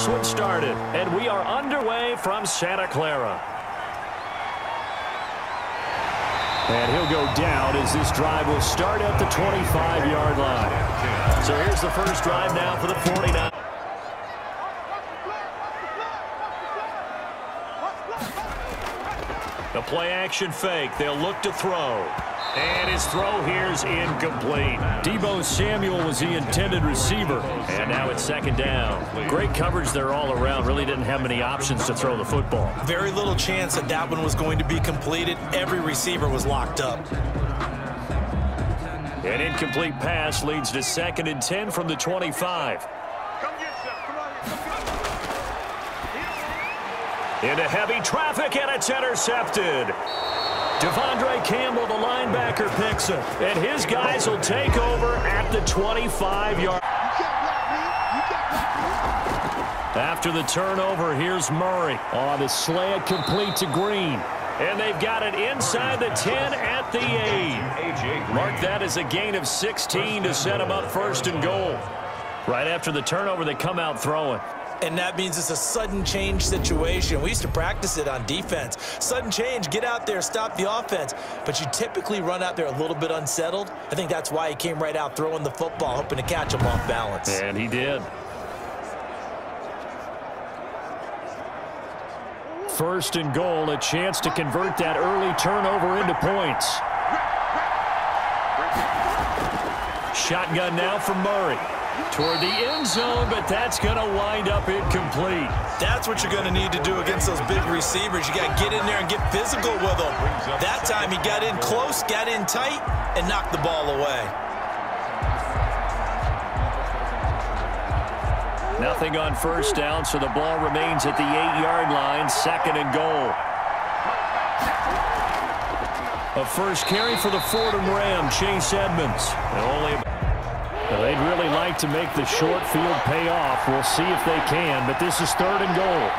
this one started, and we are underway from Santa Clara. And he'll go down as this drive will start at the 25-yard line. So here's the first drive now for the 49. The play action fake. They'll look to throw. And his throw here is incomplete. Deebo Samuel was the intended receiver. And now it's second down. Great coverage there all around. Really didn't have many options to throw the football. Very little chance that that one was going to be completed. Every receiver was locked up. An incomplete pass leads to second and 10 from the 25. Into heavy traffic, and it's intercepted. De'Vondre Campbell, the linebacker, picks it. And his guys will take over at the 25-yard. After the turnover, here's Murray. Oh, the slant complete to Green. And they've got it inside the 10 at the 8. Mark that as a gain of 16 to set them up first and goal. Right after the turnover, they come out throwing. And that means it's a sudden change situation. We used to practice it on defense. Sudden change, get out there, stop the offense. But you typically run out there a little bit unsettled. I think that's why he came right out throwing the football, hoping to catch him off balance. And he did. First and goal, a chance to convert that early turnover into points. Shotgun now for Murray toward the end zone, but that's going to wind up incomplete. That's what you're going to need to do against those big receivers. You got to get in there and get physical with them. That time he got in close, got in tight, and knocked the ball away. Nothing on first down, so the ball remains at the eight-yard line, second and goal. A first carry for the Fordham Ram, Chase Edmonds. And Only well, they'd really like to make the short field pay off. We'll see if they can, but this is third and goal.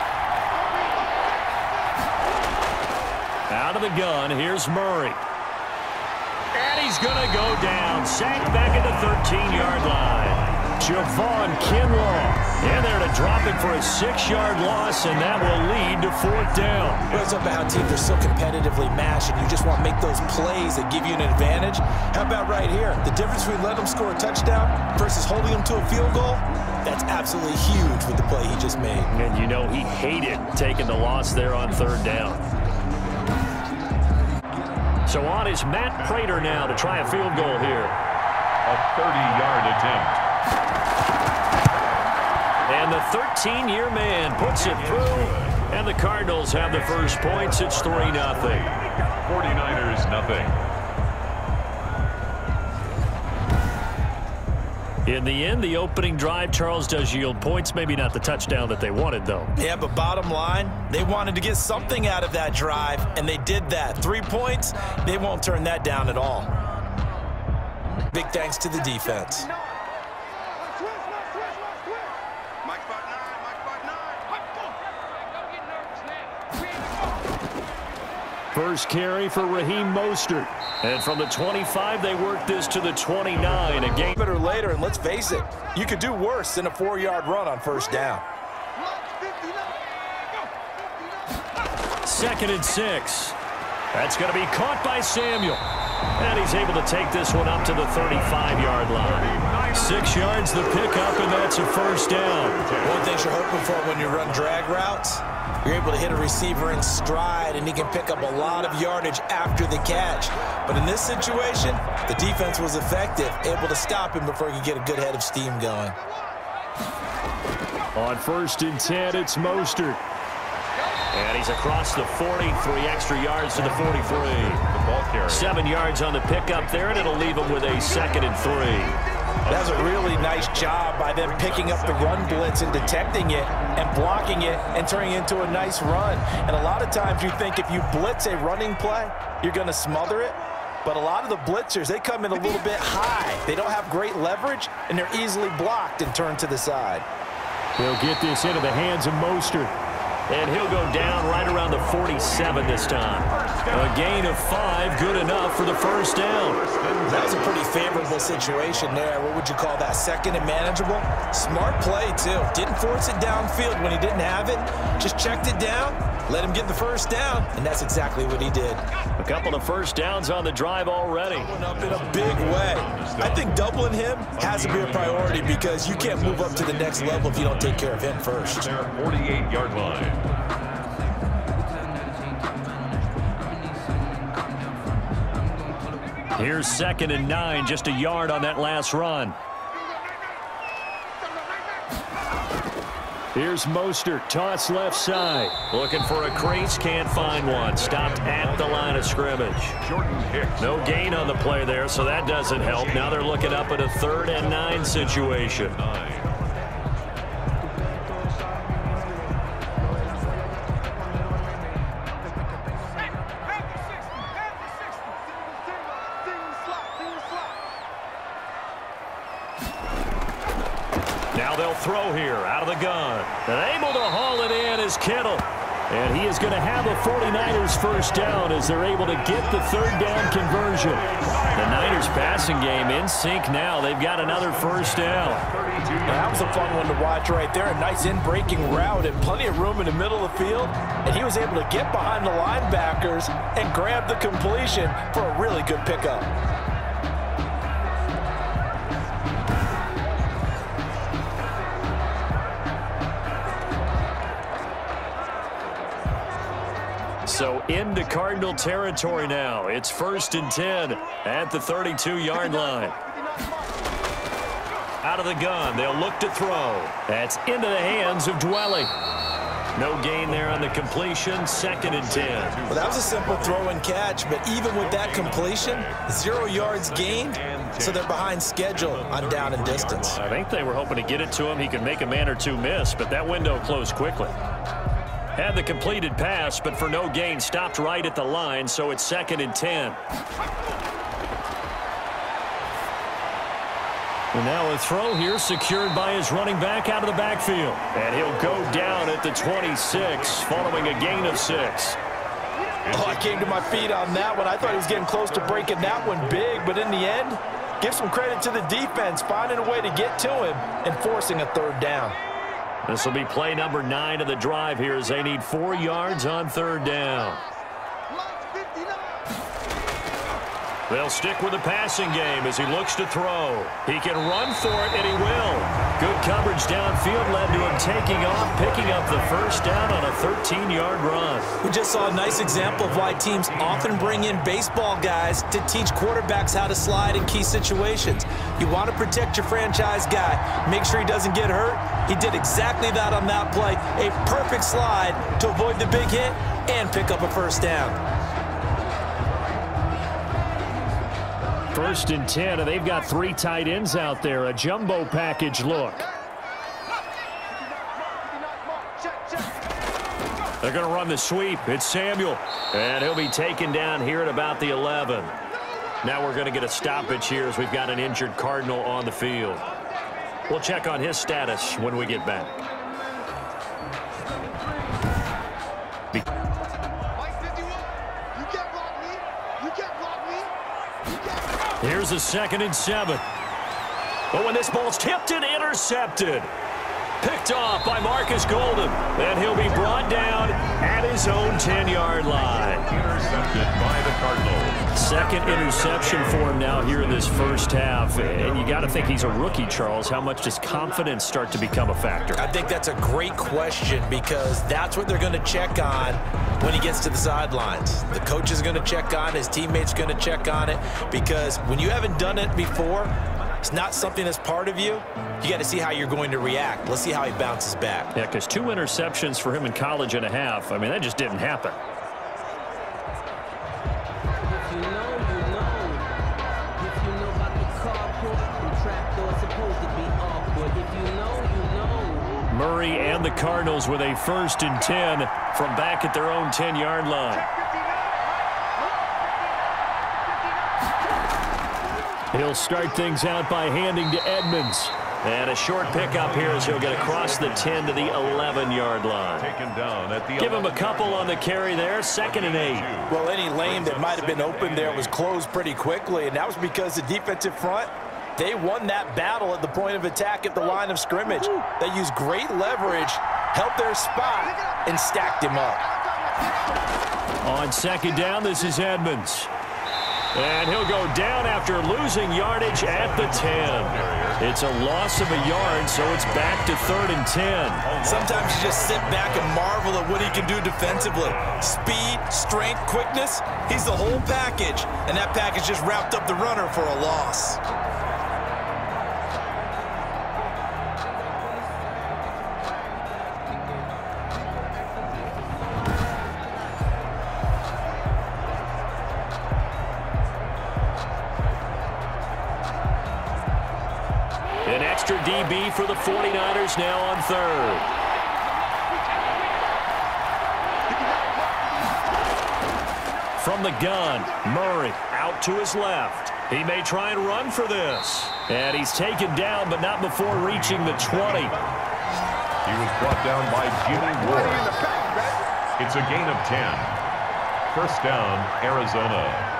Out of the gun, here's Murray. And he's going to go down. Sacked back at the 13-yard line. Javon Kinlaw in there to drop it for a six-yard loss, and that will lead to fourth down. It's up about how teams are so competitively matched, and you just want to make those plays that give you an advantage. How about right here? The difference between letting them score a touchdown versus holding them to a field goal, that's absolutely huge with the play he just made. And you know he hated taking the loss there on third down. So on is Matt Prater now to try a field goal here. A 30-yard attempt. And the 13-year man puts it through. And the Cardinals have the first points. It's 3-0. 49ers nothing. In the end, the opening drive, Charles does yield points. Maybe not the touchdown that they wanted, though. Yeah, but bottom line, they wanted to get something out of that drive, and they did that. Three points, they won't turn that down at all. Big thanks to the defense. First carry for Raheem Mostert. And from the 25, they work this to the 29. A game or later, and let's face it, you could do worse than a four-yard run on first down. Second and six. That's going to be caught by Samuel. And he's able to take this one up to the 35-yard line. Six yards the pickup, and that's a first down. One thing you're hoping for when you run drag routes, you're able to hit a receiver in stride, and he can pick up a lot of yardage after the catch. But in this situation, the defense was effective, able to stop him before he could get a good head of steam going. On first and 10, it's Mostert. And he's across the 40, three extra yards to the 43. The ball carrier. Seven yards on the pickup there, and it'll leave him with a second and three. That's a really nice job by them picking up the run blitz and detecting it and blocking it and turning it into a nice run. And a lot of times you think if you blitz a running play, you're going to smother it. But a lot of the blitzers, they come in a little bit high. They don't have great leverage, and they're easily blocked and turned to the side. They'll get this into the hands of Mostert. And he'll go down right around the 47 this time. A gain of five, good enough for the first down. That was a pretty favorable situation there. What would you call that? Second and manageable? Smart play, too. Didn't force it downfield when he didn't have it. Just checked it down, let him get the first down, and that's exactly what he did. A couple of first downs on the drive already. Went up in a big way. I think doubling him has to be a priority because you can't move up to the next level if you don't take care of him first. 48-yard line. Here's second and nine, just a yard on that last run. Here's Mostert, toss left side. Looking for a crease, can't find one. Stopped at the line of scrimmage. No gain on the play there, so that doesn't help. Now they're looking up at a third and nine situation. Gun. And able to haul it in is Kittle. And he is going to have a 49ers first down as they're able to get the third down conversion. The Niners passing game in sync now. They've got another first down. That was a fun one to watch right there. A nice in-breaking route and plenty of room in the middle of the field. And he was able to get behind the linebackers and grab the completion for a really good pickup. So into Cardinal territory now. It's first and 10 at the 32-yard line. Out of the gun. They'll look to throw. That's into the hands of Dwelley. No gain there on the completion. Second and 10. Well, that was a simple throw and catch, but even with that completion, zero yards gained, so they're behind schedule on down and distance. I think they were hoping to get it to him. He could make a man or two miss, but that window closed quickly. Had the completed pass, but for no gain, stopped right at the line, so it's second and 10. And now a throw here secured by his running back out of the backfield. And he'll go down at the 26 following a gain of six. Oh, I came to my feet on that one. I thought he was getting close to breaking that one big, but in the end, give some credit to the defense, finding a way to get to him and forcing a third down. This will be play number nine of the drive here as they need four yards on third down. They'll stick with the passing game as he looks to throw. He can run for it, and he will. Good coverage downfield led to him taking off, picking up the first down on a 13-yard run. We just saw a nice example of why teams often bring in baseball guys to teach quarterbacks how to slide in key situations. You want to protect your franchise guy. Make sure he doesn't get hurt. He did exactly that on that play. A perfect slide to avoid the big hit and pick up a first down. First and 10, and they've got three tight ends out there. A jumbo package look. They're going to run the sweep. It's Samuel. And he'll be taken down here at about the 11. Now we're going to get a stoppage here as we've got an injured Cardinal on the field. We'll check on his status when we get back. Here's a second and seven. But when this ball's tipped and intercepted, picked off by Marcus Golden, and he'll be brought down at his own 10-yard line. Intercepted by the Cardinals. Second interception for him now here in this first half. And you got to think he's a rookie, Charles. How much does confidence start to become a factor? I think that's a great question because that's what they're going to check on when he gets to the sidelines. The coach is going to check on, his teammates going to check on it because when you haven't done it before, it's not something that's part of you. You got to see how you're going to react. Let's see how he bounces back. Yeah, because two interceptions for him in college and a half, I mean, that just didn't happen. Murray and the Cardinals with a first and 10 from back at their own 10-yard line. He'll start things out by handing to Edmonds. And a short pickup here as he'll get across the 10 to the 11-yard line. Taken down at the Give him a couple on the carry there, second and eight. Well, any lane that might have been open there was closed pretty quickly, and that was because the defensive front, they won that battle at the point of attack at the line of scrimmage. They used great leverage, held their spot, and stacked him up. On second down, this is Edmonds. And he'll go down after losing yardage at the 10. It's a loss of a yard, so it's back to third and 10. Sometimes you just sit back and marvel at what he can do defensively. Speed, strength, quickness, he's the whole package. And that package just wrapped up the runner for a loss. 49ers now on third. From the gun, Murray out to his left. He may try and run for this. And he's taken down, but not before reaching the 20. He was brought down by Jimmy Ward. It's a gain of 10. First down, Arizona.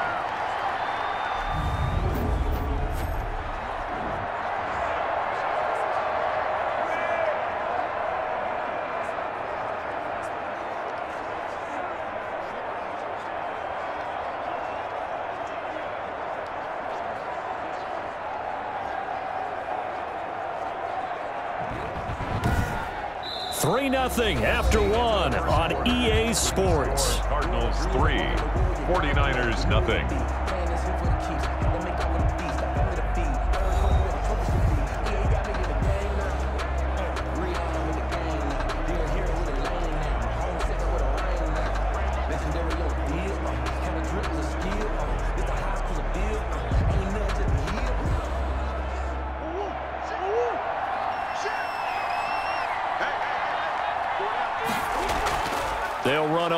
Sports. Cardinals 3, 49ers nothing.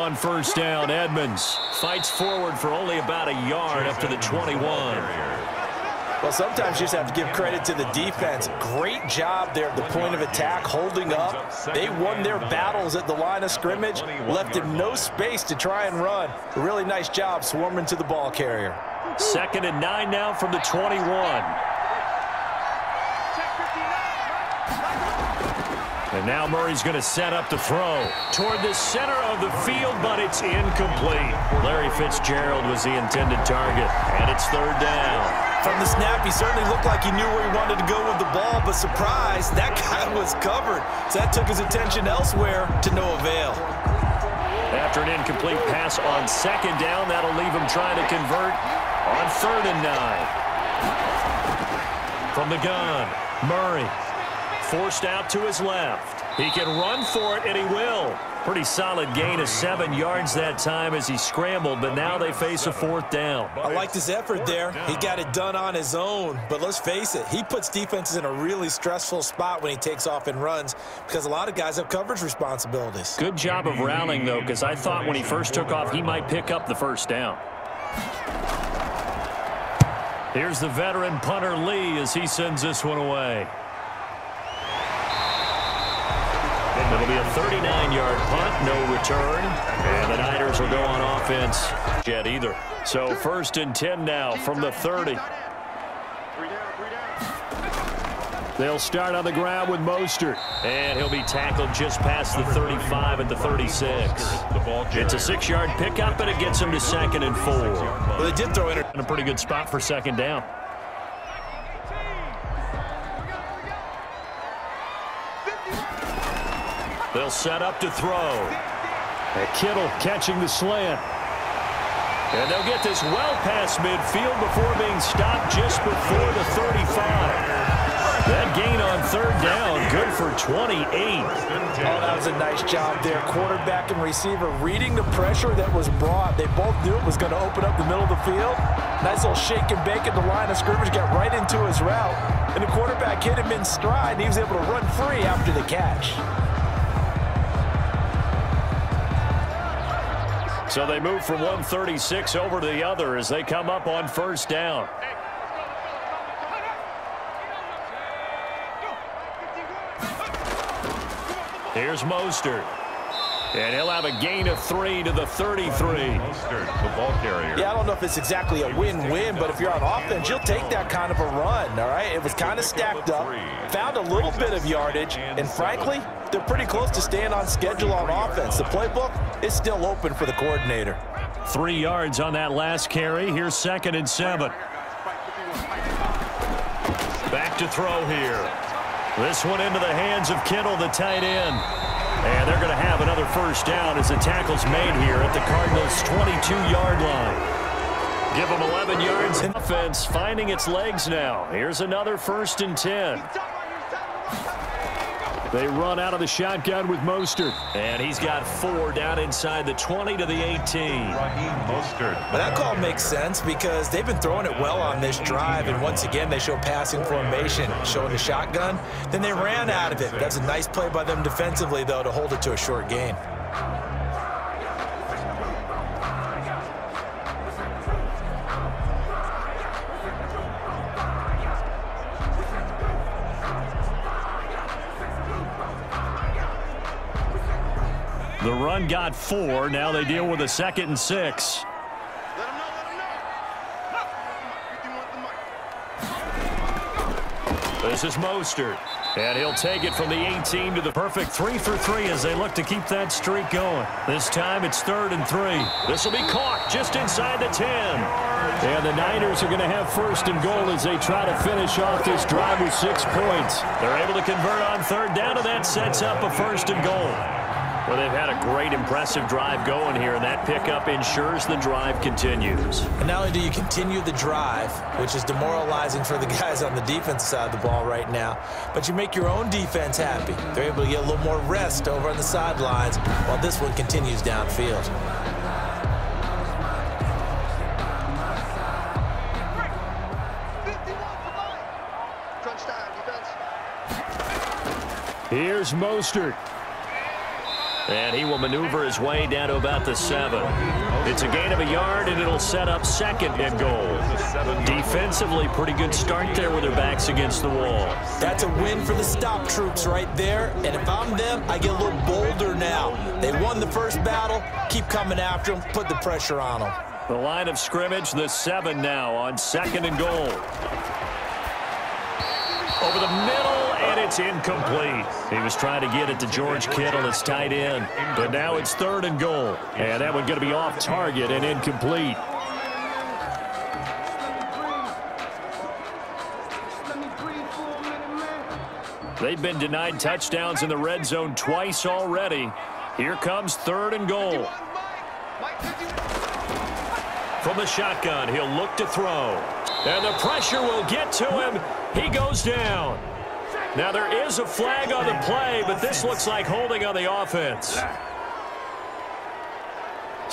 On first down. Edmonds fights forward for only about a yard up to the 21. Well, sometimes you just have to give credit to the defense. Great job there at the point of attack, holding up. They won their battles at the line of scrimmage, left him no space to try and run. A really nice job swarming to the ball carrier. Second and nine now from the 21. And now Murray's going to set up the throw toward the center of the field, but it's incomplete. Larry Fitzgerald was the intended target, and it's third down. From the snap, he certainly looked like he knew where he wanted to go with the ball, but surprise, that guy was covered. So that took his attention elsewhere to no avail. After an incomplete pass on second down, that'll leave him trying to convert on third and nine. From the gun, Murray forced out to his left. He can run for it, and he will. Pretty solid gain of seven yards that time as he scrambled, but now they face a fourth down. I liked his effort there. He got it done on his own. But let's face it, he puts defenses in a really stressful spot when he takes off and runs because a lot of guys have coverage responsibilities. Good job of rallying, though, because I thought when he first took off, he might pick up the first down. Here's the veteran punter Lee as he sends this one away. 39-yard punt, no return. And the Niners will go on offense yet either. So first and 10 now from the 30. They'll start on the ground with Mostert. And he'll be tackled just past the 35 at the 36. It's a six-yard pickup, and it gets him to second and four. Well, they did throw in In a pretty good spot for second down. They'll set up to throw. And Kittle catching the slant. And they'll get this well past midfield before being stopped just before the 35. That gain on third down, good for 28. Oh, that was a nice job there. Quarterback and receiver reading the pressure that was brought. They both knew it was going to open up the middle of the field. Nice little shake and bake at the line of scrimmage, got right into his route. And the quarterback hit him in stride, and he was able to run free after the catch. So they move from 136 over to the other as they come up on first down. Here's Mostert. And he'll have a gain of three to the 33. The ball carrier. Yeah, I don't know if it's exactly a win-win, but if you're on offense, you'll take that kind of a run, all right? It was kind of stacked up, found a little bit of yardage, and frankly, they're pretty close to staying on schedule on offense. The playbook is still open for the coordinator. Three yards on that last carry. Here's second and seven. Back to throw here. This one into the hands of Kittle, the tight end. And they're going to have another first down as the tackle's made here at the Cardinals' 22-yard line. Give them 11 yards. Offense finding its legs now. Here's another first and 10. They run out of the shotgun with Mostert. And he's got four down inside the 20 to the 18. Raheem Mostert. But that call makes sense because they've been throwing it well on this drive, and once again, they show passing formation, showing the shotgun. Then they ran out of it. That's a nice play by them defensively, though, to hold it to a short gain. The run got four. Now they deal with a second and six. This is Mostert. And he'll take it from the 18 to the perfect three for three as they look to keep that streak going. This time it's third and three. This will be caught just inside the 10. And the Niners are going to have first and goal as they try to finish off this drive with six points. They're able to convert on third down, and that sets up a first and goal. Well, they've had a great, impressive drive going here, and that pickup ensures the drive continues. And not only do you continue the drive, which is demoralizing for the guys on the defense side of the ball right now, but you make your own defense happy. They're able to get a little more rest over on the sidelines while this one continues downfield. Crunch time, defense. Here's Mostert. And he will maneuver his way down to about the seven. It's a gain of a yard, and it'll set up second and goal. Defensively, pretty good start there with their backs against the wall. That's a win for the stop troops right there. And if I'm them, I get a little bolder now. They won the first battle. Keep coming after them. Put the pressure on them. The line of scrimmage, the seven now on second and goal. Over the middle, and it's incomplete. He was trying to get it to George Kittle, his tight end. But now it's third and goal. And that one going to be off target and incomplete. They've been denied touchdowns in the red zone twice already. Here comes third and goal. From the shotgun, he'll look to throw. And the pressure will get to him. He goes down. Now, there is a flag on the play, but this looks like holding on the offense.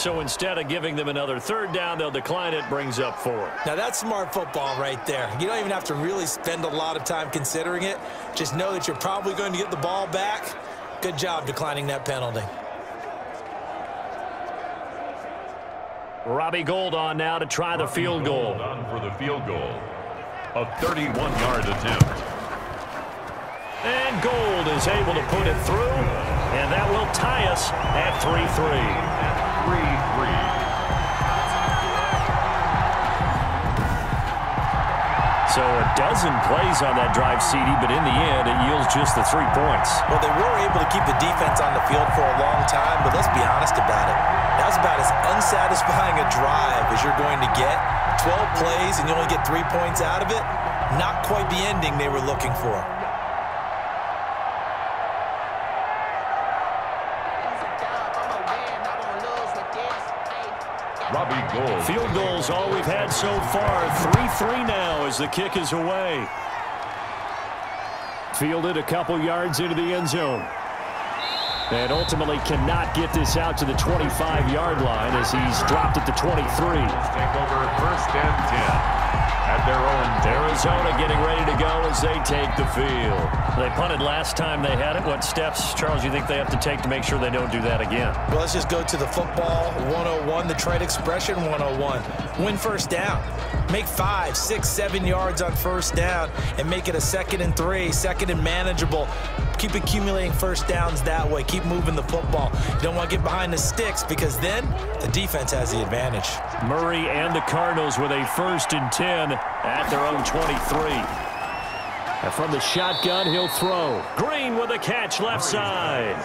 So instead of giving them another third down, they'll decline it, brings up four. Now that's smart football right there. You don't even have to really spend a lot of time considering it. Just know that you're probably going to get the ball back. Good job declining that penalty. Robbie Gould on now to try the field goal. On for the field goal. A 31-yard attempt. And Gould is able to put it through, and that will tie us at 3-3. 3-3. So a dozen plays on that drive, CD, but in the end, it yields just the three points. Well, they were able to keep the defense on the field for a long time, but let's be honest about it. That was about as unsatisfying a drive as you're going to get. 12 plays and you only get three points out of it. Not quite the ending they were looking for. Robbie Gould. Field goals all we've had so far. 3-3 now as the kick is away. Fielded a couple yards into the end zone. And ultimately cannot get this out to the 25-yard line as he's dropped it to 23. Take over first and 10. At their own Arizona getting ready to go as they take the field. They punted last time they had it. What steps, Charles, you think they have to take to make sure they don't do that again? Well, let's just go to the football 101, the trade expression 101. Win first down. Make five, six, seven yards on first down and make it a second and three, second and manageable. Keep accumulating first downs that way. Keep moving the football. You don't want to get behind the sticks because then the defense has the advantage. Murray and the Cardinals with a first and 10 at their own 23. And from the shotgun, he'll throw. Green with a catch left side.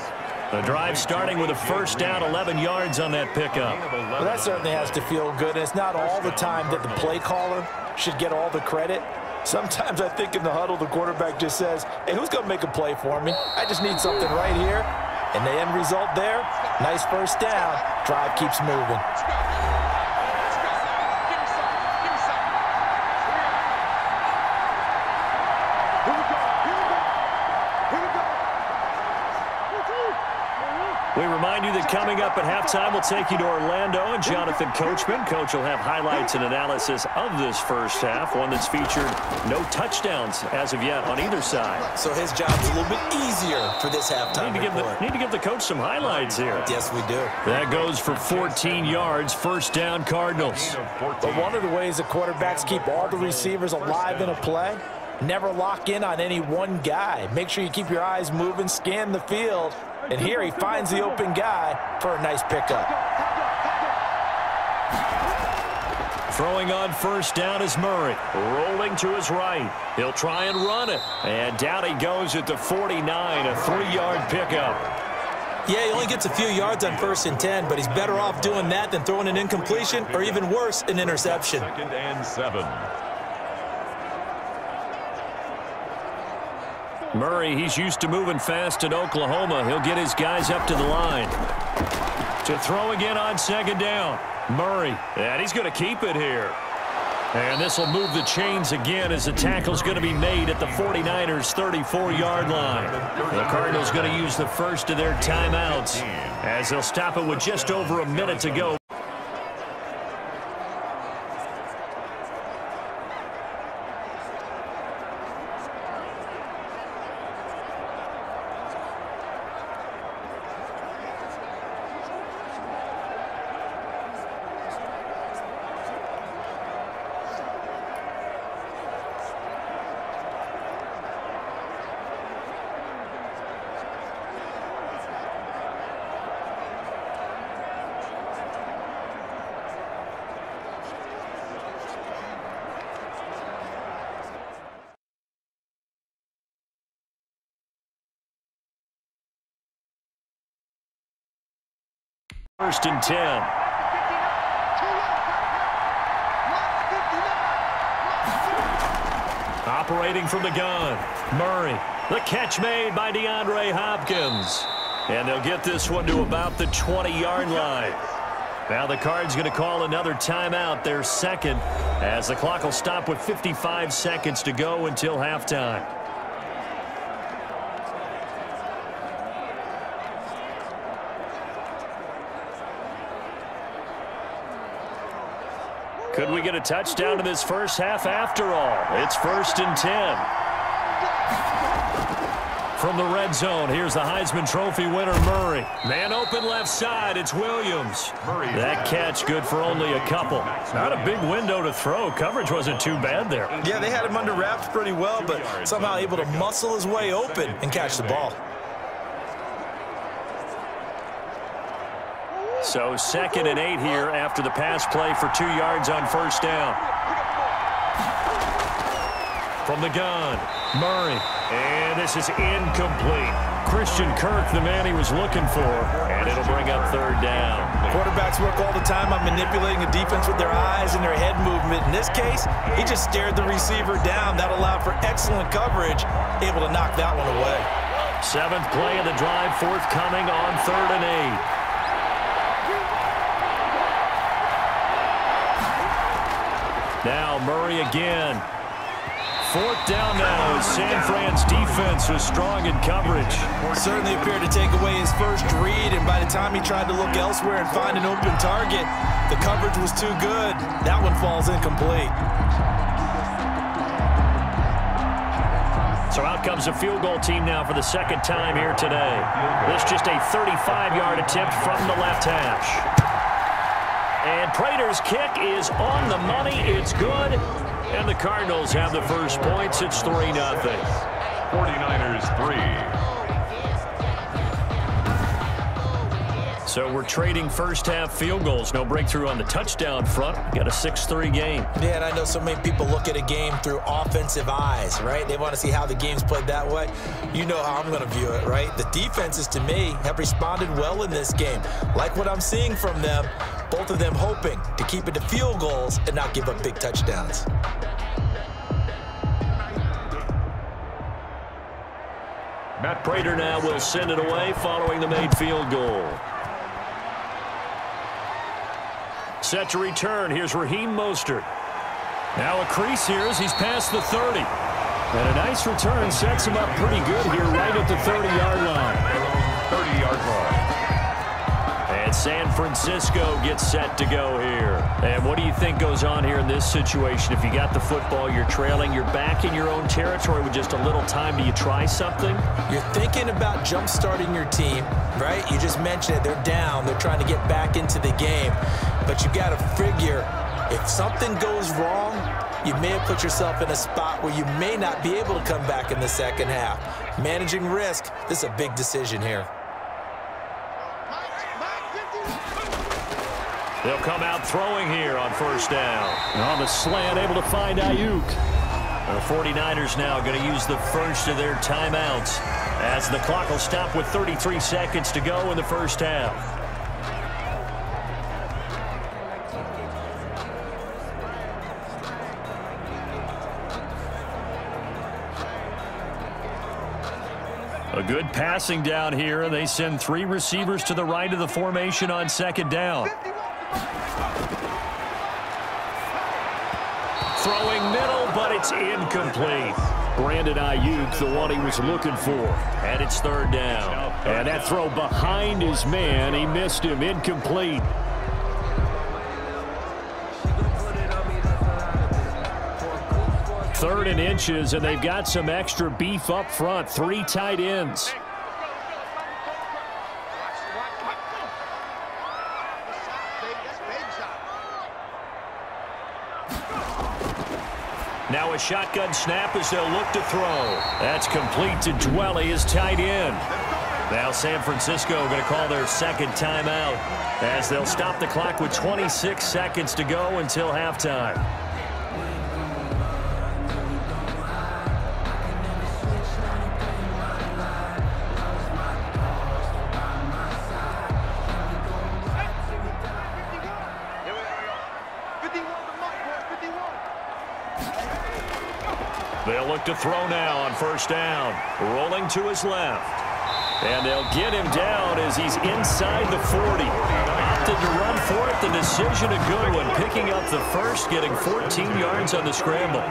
The drive starting with a first down, 11 yards on that pickup. Well, that certainly has to feel good. And it's not all the time that the play caller should get all the credit. Sometimes I think in the huddle, the quarterback just says, hey, who's going to make a play for me? I just need something right here. And the end result there, nice first down. Drive keeps moving. Remind coming up at halftime, we'll take you to Orlando and Jonathan Coachman. Coach will have highlights and analysis of this first half, one that's featured no touchdowns as of yet on either side. So his job's a little bit easier for this halftime Need to, give the, need to give the coach some highlights here. Yes, we do. That goes for 14 yards, first down Cardinals. But one of the ways the quarterbacks keep all the receivers alive in a play, never lock in on any one guy. Make sure you keep your eyes moving, scan the field, and here he finds the open guy for a nice pickup. Throwing on first down is Murray. Rolling to his right. He'll try and run it. And down he goes at the 49, a three-yard pickup. Yeah, he only gets a few yards on first and 10, but he's better off doing that than throwing an incompletion or even worse, an interception. Second and seven. Murray, he's used to moving fast in Oklahoma. He'll get his guys up to the line. To throw again on second down. Murray, and he's going to keep it here. And this will move the chains again as the tackle's going to be made at the 49ers' 34-yard line. The Cardinals going to use the first of their timeouts as they'll stop it with just over a minute to go. First and 10. Operating from the gun. Murray. The catch made by DeAndre Hopkins. And they'll get this one to about the 20-yard line. Now the Cards going to call another timeout, their second, as the clock will stop with 55 seconds to go until halftime. Could we get a touchdown in this first half after all? It's first and 10. From the red zone, here's the Heisman Trophy winner, Murray. Man open left side, it's Williams. That catch good for only a couple. Not a big window to throw. Coverage wasn't too bad there. Yeah, they had him under wraps pretty well, but somehow able to muscle his way open and catch the ball. So second and eight here after the pass play for two yards on first down. From the gun, Murray. And this is incomplete. Christian Kirk, the man he was looking for, and it'll bring up third down. Quarterbacks work all the time on manipulating the defense with their eyes and their head movement. In this case, he just stared the receiver down. That allowed for excellent coverage, able to knock that one away. Seventh play of the drive, forthcoming on third and eight. Now Murray again. Fourth down now as San Fran's defense was strong in coverage. Certainly appeared to take away his first read, and by the time he tried to look elsewhere and find an open target, the coverage was too good. That one falls incomplete. So out comes the field goal team now for the second time here today. This just a 35-yard attempt from the left hash. And Prater's kick is on the money. It's good. And the Cardinals have the first points. It's 3-0. 49ers 3, So we're trading first half field goals. No breakthrough on the touchdown front. Got a 6-3 game. Yeah, and I know so many people look at a game through offensive eyes, right? They want to see how the game's played that way. You know how I'm going to view it, right? The defenses, to me, have responded well in this game. Like what I'm seeing from them, both of them hoping to keep it to field goals and not give up big touchdowns. Matt Prater now will send it away following the made field goal. Set to return. Here's Raheem Mostert. Now a crease here as he's past the 30. And a nice return sets him up pretty good here right at the 30-yard line. 30-yard line. San Francisco gets set to go here. And what do you think goes on here in this situation? If you got the football, you're trailing, you're back in your own territory with just a little time. Do you try something? You're thinking about jump-starting your team, right? You just mentioned it. They're down. They're trying to get back into the game. But you got to figure if something goes wrong, you may have put yourself in a spot where you may not be able to come back in the second half. Managing risk, this is a big decision here. They'll come out throwing here on first down. And on the slant, able to find Aiyuk. The 49ers now going to use the first of their timeouts as the clock will stop with 33 seconds to go in the first half. A good passing down here, and they send three receivers to the right of the formation on second down. It's incomplete. Brandon Aiyuk, the one he was looking for. And it's third down. And that throw behind his man, he missed him. Incomplete. Third and inches, and they've got some extra beef up front. Three tight ends. A shotgun snap as they'll look to throw. That's complete to Dwelley, his tight end. Now San Francisco going to call their second timeout as they'll stop the clock with 26 seconds to go until halftime. To throw now on first down. Rolling to his left. And they'll get him down as he's inside the 40. Opted to run for it. The decision a good one. Picking up the first, getting 14 yards on the scramble.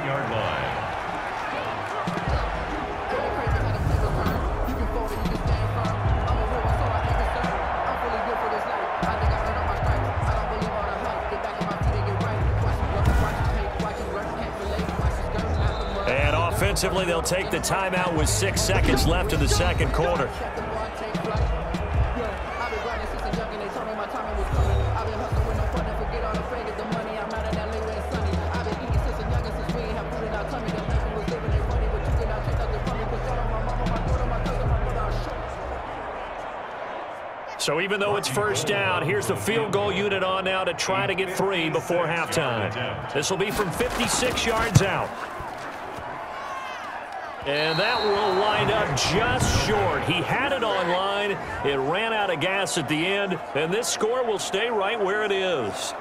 Offensively, they'll take the timeout with six seconds left in the second quarter. So even though it's first down, here's the field goal unit on now to try to get three before halftime. This will be from 56 yards out. And that will wind up just short. He had it on line. It ran out of gas at the end, and this score will stay right where it is.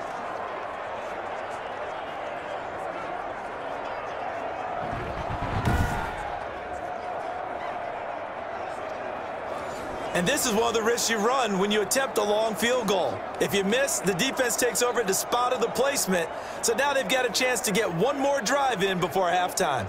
And this is one of the risks you run when you attempt a long field goal. If you miss, the defense takes over at the spot of the placement. So now they've got a chance to get one more drive in before halftime.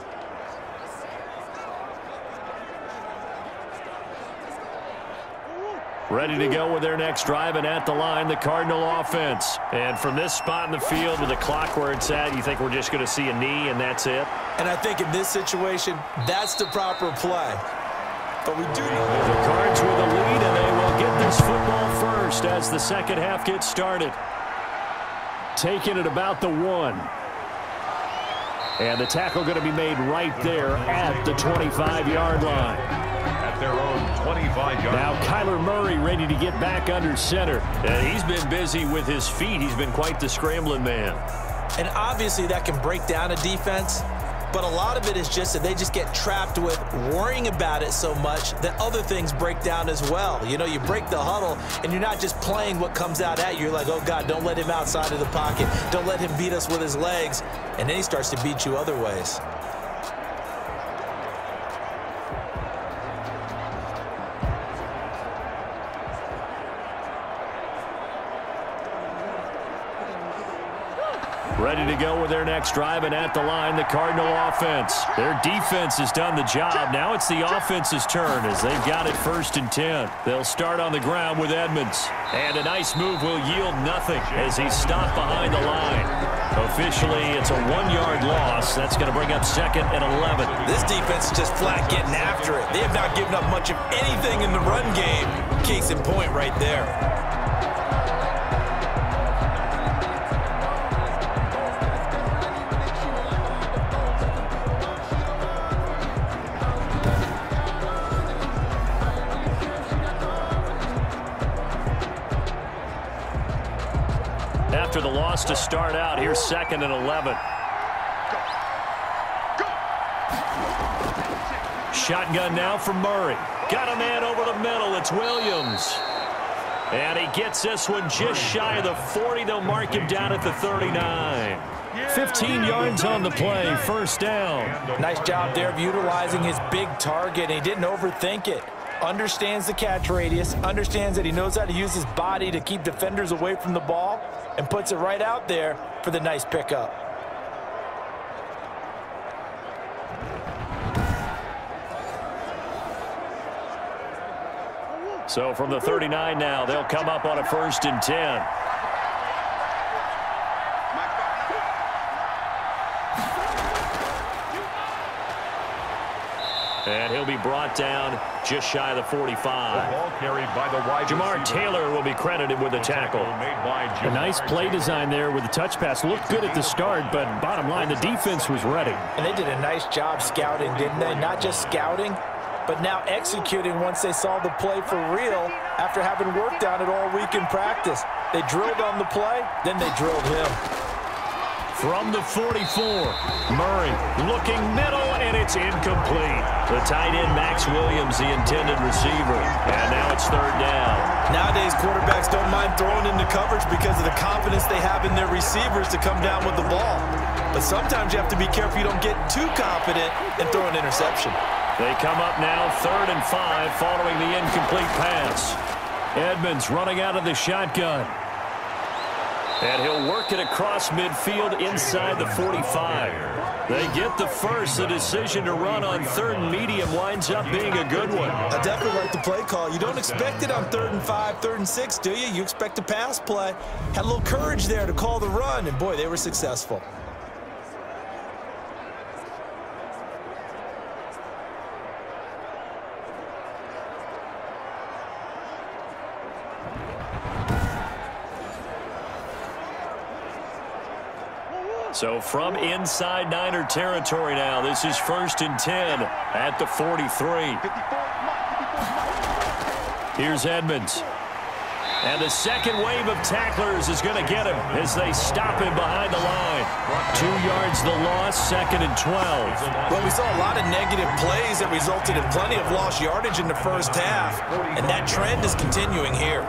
Ready to go with their next drive, and at the line, the Cardinal offense. And from this spot in the field with the clock where it's at, you think we're just going to see a knee and that's it? And I think in this situation, that's the proper play. But we do know. The Cards with the lead, and they will get this football first as the second half gets started. Taking it about the one. And the tackle going to be made right there at the 25-yard line. At their own 25-yard Now Kyler Murray ready to get back under center. And he's been busy with his feet. He's been quite the scrambling man. And obviously that can break down a defense. But a lot of it is just that they just get trapped with worrying about it so much that other things break down as well. You know, you break the huddle, and you're not just playing what comes out at you. You're like, oh, God, don't let him outside of the pocket. Don't let him beat us with his legs. And then he starts to beat you other ways. Ready to go with their next drive, and at the line, the Cardinal offense. Their defense has done the job. Now it's the offense's turn as they've got it first and 10. They'll start on the ground with Edmonds. And a nice move will yield nothing as he's stopped behind the line. Officially, it's a one-yard loss. That's going to bring up second and 11. This defense is just flat getting after it. They have not given up much of anything in the run game. Case in point right there. To start out, here's second and 11. Shotgun now for Murray. Got a man over the middle. It's Williams. And he gets this one just shy of the 40. They'll mark him down at the 39. 15 yards on the play. First down. Nice job there of utilizing his big target. He didn't overthink it. Understands the catch radius. Understands that he knows how to use his body to keep defenders away from the ball. And puts it right out there for the nice pickup. So from the 39 now, they'll come up on a first and 10. And he'll be brought down just shy of the 45. Ball carried by the wide Jamar receiver. Taylor will be credited with the tackle. Made A nice play design there with the touch pass. Looked good at the start, but bottom line, the defense was ready. And they did a nice job scouting, didn't they? Not just scouting, but now executing once they saw the play for real after having worked on it all week in practice. They drilled on the play, then they drilled him. From the 44, Murray looking middle, and it's incomplete. The tight end, Maxx Williams, the intended receiver. And now it's third down. Nowadays, quarterbacks don't mind throwing into coverage because of the confidence they have in their receivers to come down with the ball. But sometimes you have to be careful you don't get too confident and throw an interception. They come up now third and five following the incomplete pass. Edmonds running out of the shotgun. And he'll work it across midfield inside the 45. They get the first. The decision to run on third and medium winds up being a good one. I definitely like the play call. You don't expect it on third and five, third and six, do you? You expect a pass play. Had a little courage there to call the run, and boy, they were successful. So from inside Niner territory now, this is first and 10 at the 43. Here's Edmonds. And the second wave of tacklers is going to get him as they stop him behind the line. Two yards the loss, second and 12. Well, we saw a lot of negative plays that resulted in plenty of lost yardage in the first half, and that trend is continuing here.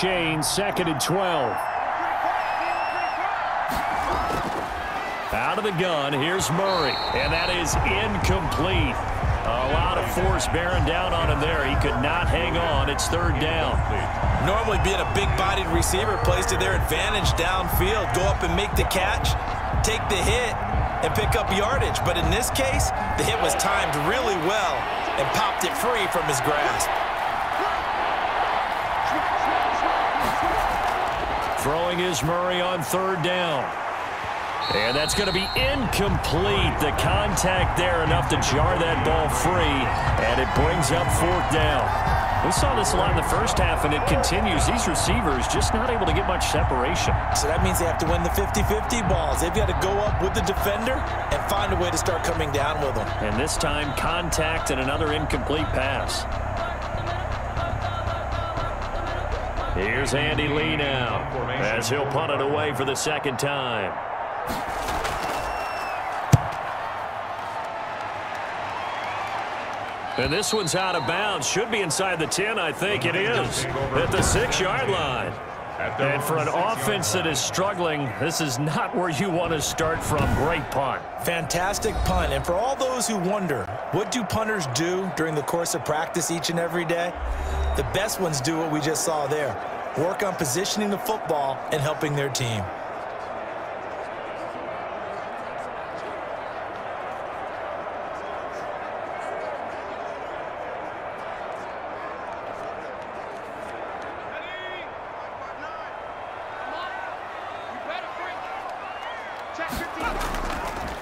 Chain, second and 12. Out of the gun, here's Murray, and that is incomplete. A lot of force bearing down on him there. He could not hang on. It's third down. Normally being a big-bodied receiver plays to their advantage downfield. Go up and make the catch, take the hit, and pick up yardage. But in this case, the hit was timed really well and popped it free from his grasp. Throwing is Murray on third down. And that's going to be incomplete. The contact there enough to jar that ball free, and it brings up fourth down. We saw this a lot in the first half, and it continues. These receivers just not able to get much separation. So that means they have to win the 50-50 balls. They've got to go up with the defender and find a way to start coming down with them. And this time, contact and another incomplete pass. Here's Andy Lee now, as he'll punt it away for the second time. And this one's out of bounds. Should be inside the 10, I think it is. At the six-yard line. And for an offense that is struggling, this is not where you want to start from. Great punt. Fantastic punt. And for all those who wonder, what do punters do during the course of practice each and every day? The best ones do what we just saw there. Work on positioning the football and helping their team.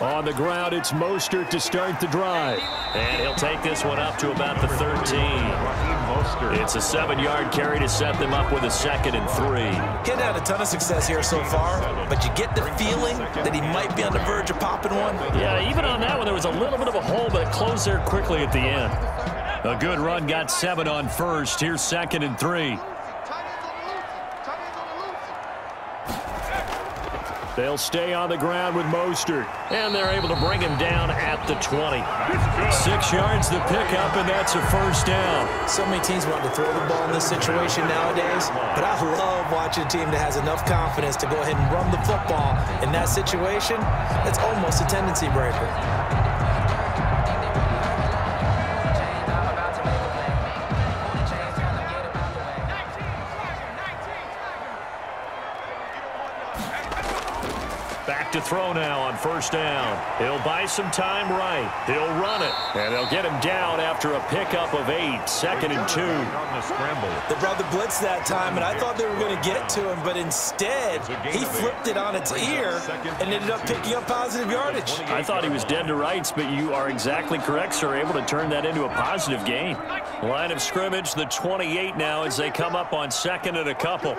On the ground, it's Mostert to start the drive. And he'll take this one up to about the 13. It's a seven-yard carry to set them up with a second and three. Getting had a ton of success here so far, but you get the feeling that he might be on the verge of popping one. Yeah, even on that one, there was a little bit of a hole, but it closed there quickly at the end. A good run got seven on first. Here's second and three. They'll stay on the ground with Mostert, and they're able to bring him down at the 20. Six yards the pickup, and that's a first down. So many teams want to throw the ball in this situation nowadays, but I love watching a team that has enough confidence to go ahead and run the football in that situation. it's almost a tendency breaker. To throw now on first down. He'll buy some time right. He'll run it. And they'll get him down after a pickup of eight. Second and two. They brought the blitz that time, and I thought they were going to get to him, but instead, he flipped it on its ear and ended up picking up positive yardage. I thought he was dead to rights, but you are exactly correct, sir. Able to turn that into a positive game. Line of scrimmage, the 28 now as they come up on second and a couple.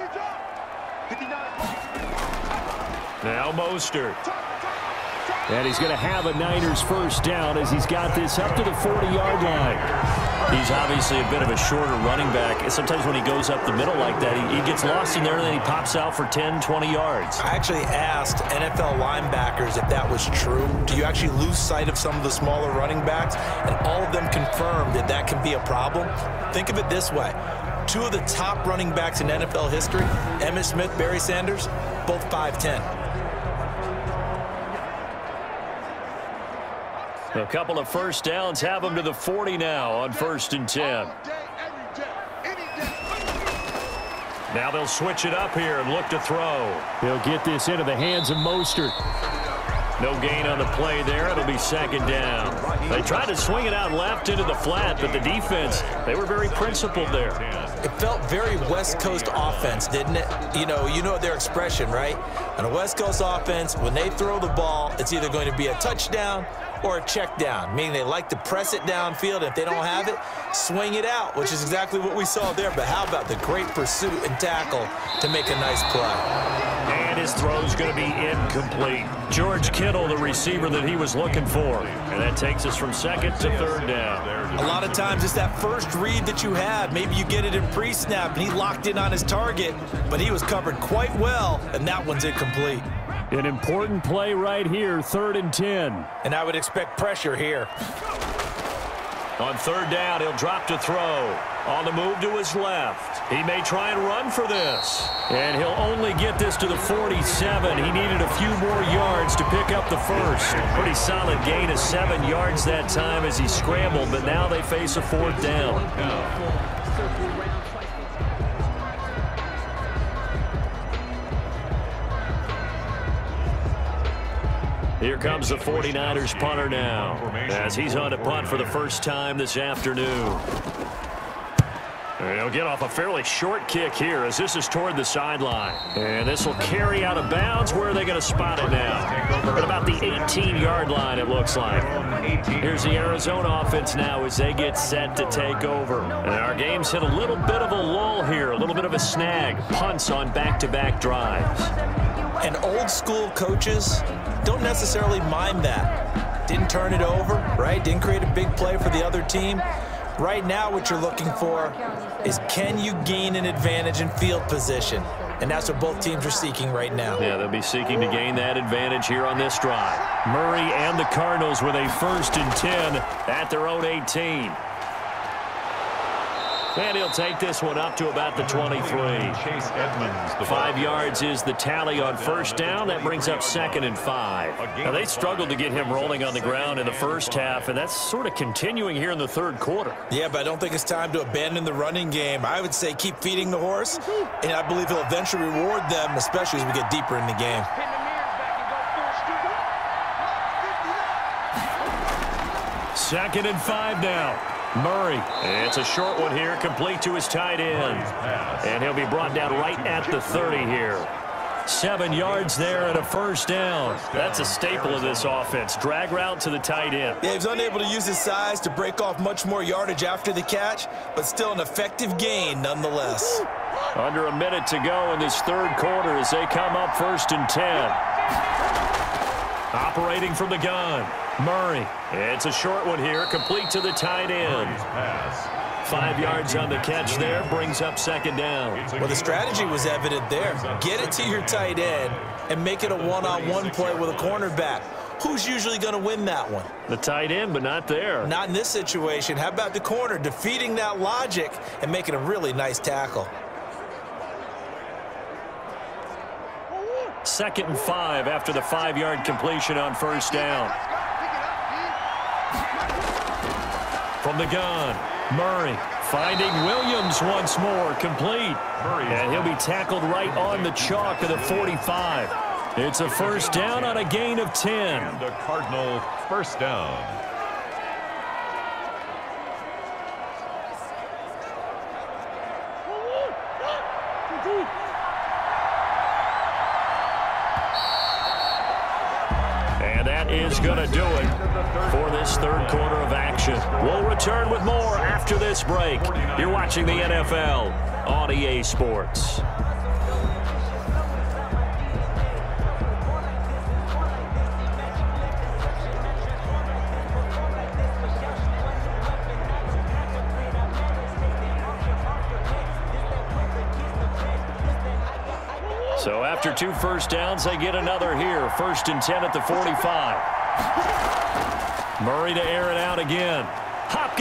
Now Mostert. And he's going to have a Niners first down as he's got this up to the 40-yard line. He's obviously a bit of a shorter running back. Sometimes when he goes up the middle like that, he, he gets lost in there and then he pops out for 10, 20 yards. I actually asked NFL linebackers if that was true. Do you actually lose sight of some of the smaller running backs? And all of them confirmed that that can be a problem. Think of it this way. Two of the top running backs in NFL history, Emmitt Smith, Barry Sanders, both 5'10". A couple of first downs have them to the 40 now on first and 10. Now they'll switch it up here and look to throw. He'll get this into the hands of Mostert. No gain on the play there. It'll be second down. They tried to swing it out left into the flat, but the defense, they were very principled there. It felt very West Coast offense, didn't it? You know, you know their expression, right? On a West Coast offense, when they throw the ball, it's either going to be a touchdown or a check down, meaning they like to press it downfield. If they don't have it, swing it out, which is exactly what we saw there. But how about the great pursuit and tackle to make a nice play? And his throw's going to be incomplete. George Kittle, the receiver that he was looking for. And that takes us from second to third down. A lot of times it's that first read that you have. Maybe you get it in pre-snap, and he locked in on his target, but he was covered quite well, and that one's incomplete. An important play right here, third and 10. And I would expect pressure here. On third down, he'll drop to throw. On the move to his left. He may try and run for this. And he'll only get this to the 47. He needed a few more yards to pick up the first. Pretty solid gain of seven yards that time as he scrambled, but now they face a fourth down. Here comes the 49ers punter now as he's on to punt for the first time this afternoon. He'll get off a fairly short kick here as this is toward the sideline. And this will carry out of bounds. Where are they going to spot it now? At about the 18-yard line, it looks like. Here's the Arizona offense now as they get set to take over. And our game's hit a little bit of a lull here, a little bit of a snag. Punts on back-to-back -back drives. And old school coaches don't necessarily mind that. Didn't turn it over, right? Didn't create a big play for the other team. Right now, what you're looking for is can you gain an advantage in field position? And that's what both teams are seeking right now. Yeah, they'll be seeking to gain that advantage here on this drive. Murray and the Cardinals with a first and 10 at their own 18. And he'll take this one up to about the 23. Chase Edmonds. The five yards is the tally on first down. That brings up second and five. Now, they struggled to get him rolling on the ground in the first half, and that's sort of continuing here in the third quarter. Yeah, but I don't think it's time to abandon the running game. I would say keep feeding the horse, and I believe he'll eventually reward them, especially as we get deeper in the game. Second and five now. Murray. It's a short one here, complete to his tight end. And he'll be brought down right at the 30 here. Seven yards there and a first down. That's a staple of this offense. Drag route to the tight end. Yeah, he's unable to use his size to break off much more yardage after the catch, but still an effective gain nonetheless. Under a minute to go in this third quarter as they come up first and 10. Operating from the gun. Murray. It's a short one here, complete to the tight end. Five yards on the catch there, brings up second down. Well, the strategy was evident there. Get it to your tight end and make it a one-on-one -on -one play with a cornerback. Who's usually going to win that one? The tight end, but not there. Not in this situation. How about the corner defeating that logic and making a really nice tackle? Second and five after the five-yard completion on first down. From the gun, Murray finding Williams once more, complete. And he'll be tackled right on the chalk of the 45. It's a first down on a gain of 10. And a Cardinal first down. And that is going to do it for this third quarter of action. We'll return with more after this break. You're watching the NFL on EA Sports. So after two first downs, they get another here. First and 10 at the 45. Murray to air it out again.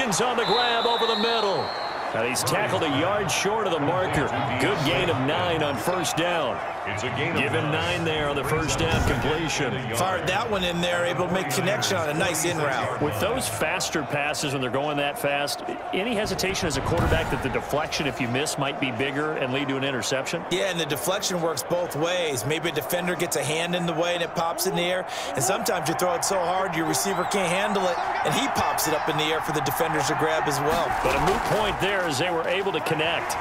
On the grab over the middle. And he's tackled a yard short of the marker. Good gain of nine on first down. It's a gain Give him nine there on the first down completion. Fired that one in there, able to make connection on a nice in route. With those faster passes when they're going that fast, any hesitation as a quarterback that the deflection, if you miss, might be bigger and lead to an interception? Yeah, and the deflection works both ways. Maybe a defender gets a hand in the way and it pops in the air, and sometimes you throw it so hard your receiver can't handle it, and he pops it up in the air for the defenders to grab as well. But a moot point there as they were able to connect.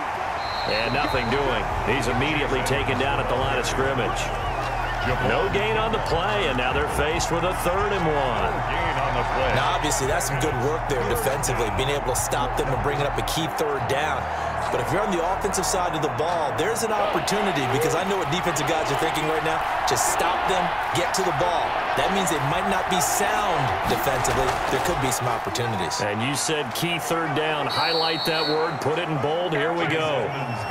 And nothing doing. He's immediately taken down at the line of scrimmage. No gain on the play, and now they're faced with a third and one. Gain on the play. Now, obviously, that's some good work there defensively, being able to stop them and bringing up a key third down. But if you're on the offensive side of the ball, there's an opportunity because I know what defensive guys are thinking right now. Just stop them, get to the ball. That means they might not be sound defensively. There could be some opportunities. And you said key third down. Highlight that word. Put it in bold. Here we go.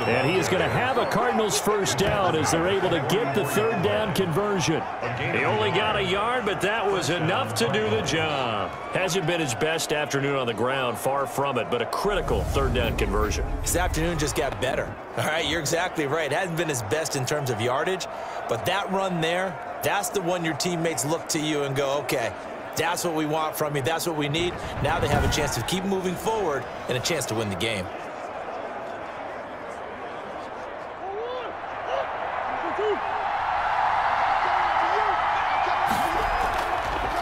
And he is going to have a Cardinals first down as they're able to get the third down conversion. He only got a yard, but that was enough to do the job. Hasn't been his best afternoon on the ground. Far from it, but a critical third down conversion. This afternoon just got better. All right, you're exactly right. It hasn't been his best in terms of yardage, but that run there, that's the one your teammates look to you and go, okay, that's what we want from you. That's what we need. Now they have a chance to keep moving forward and a chance to win the game.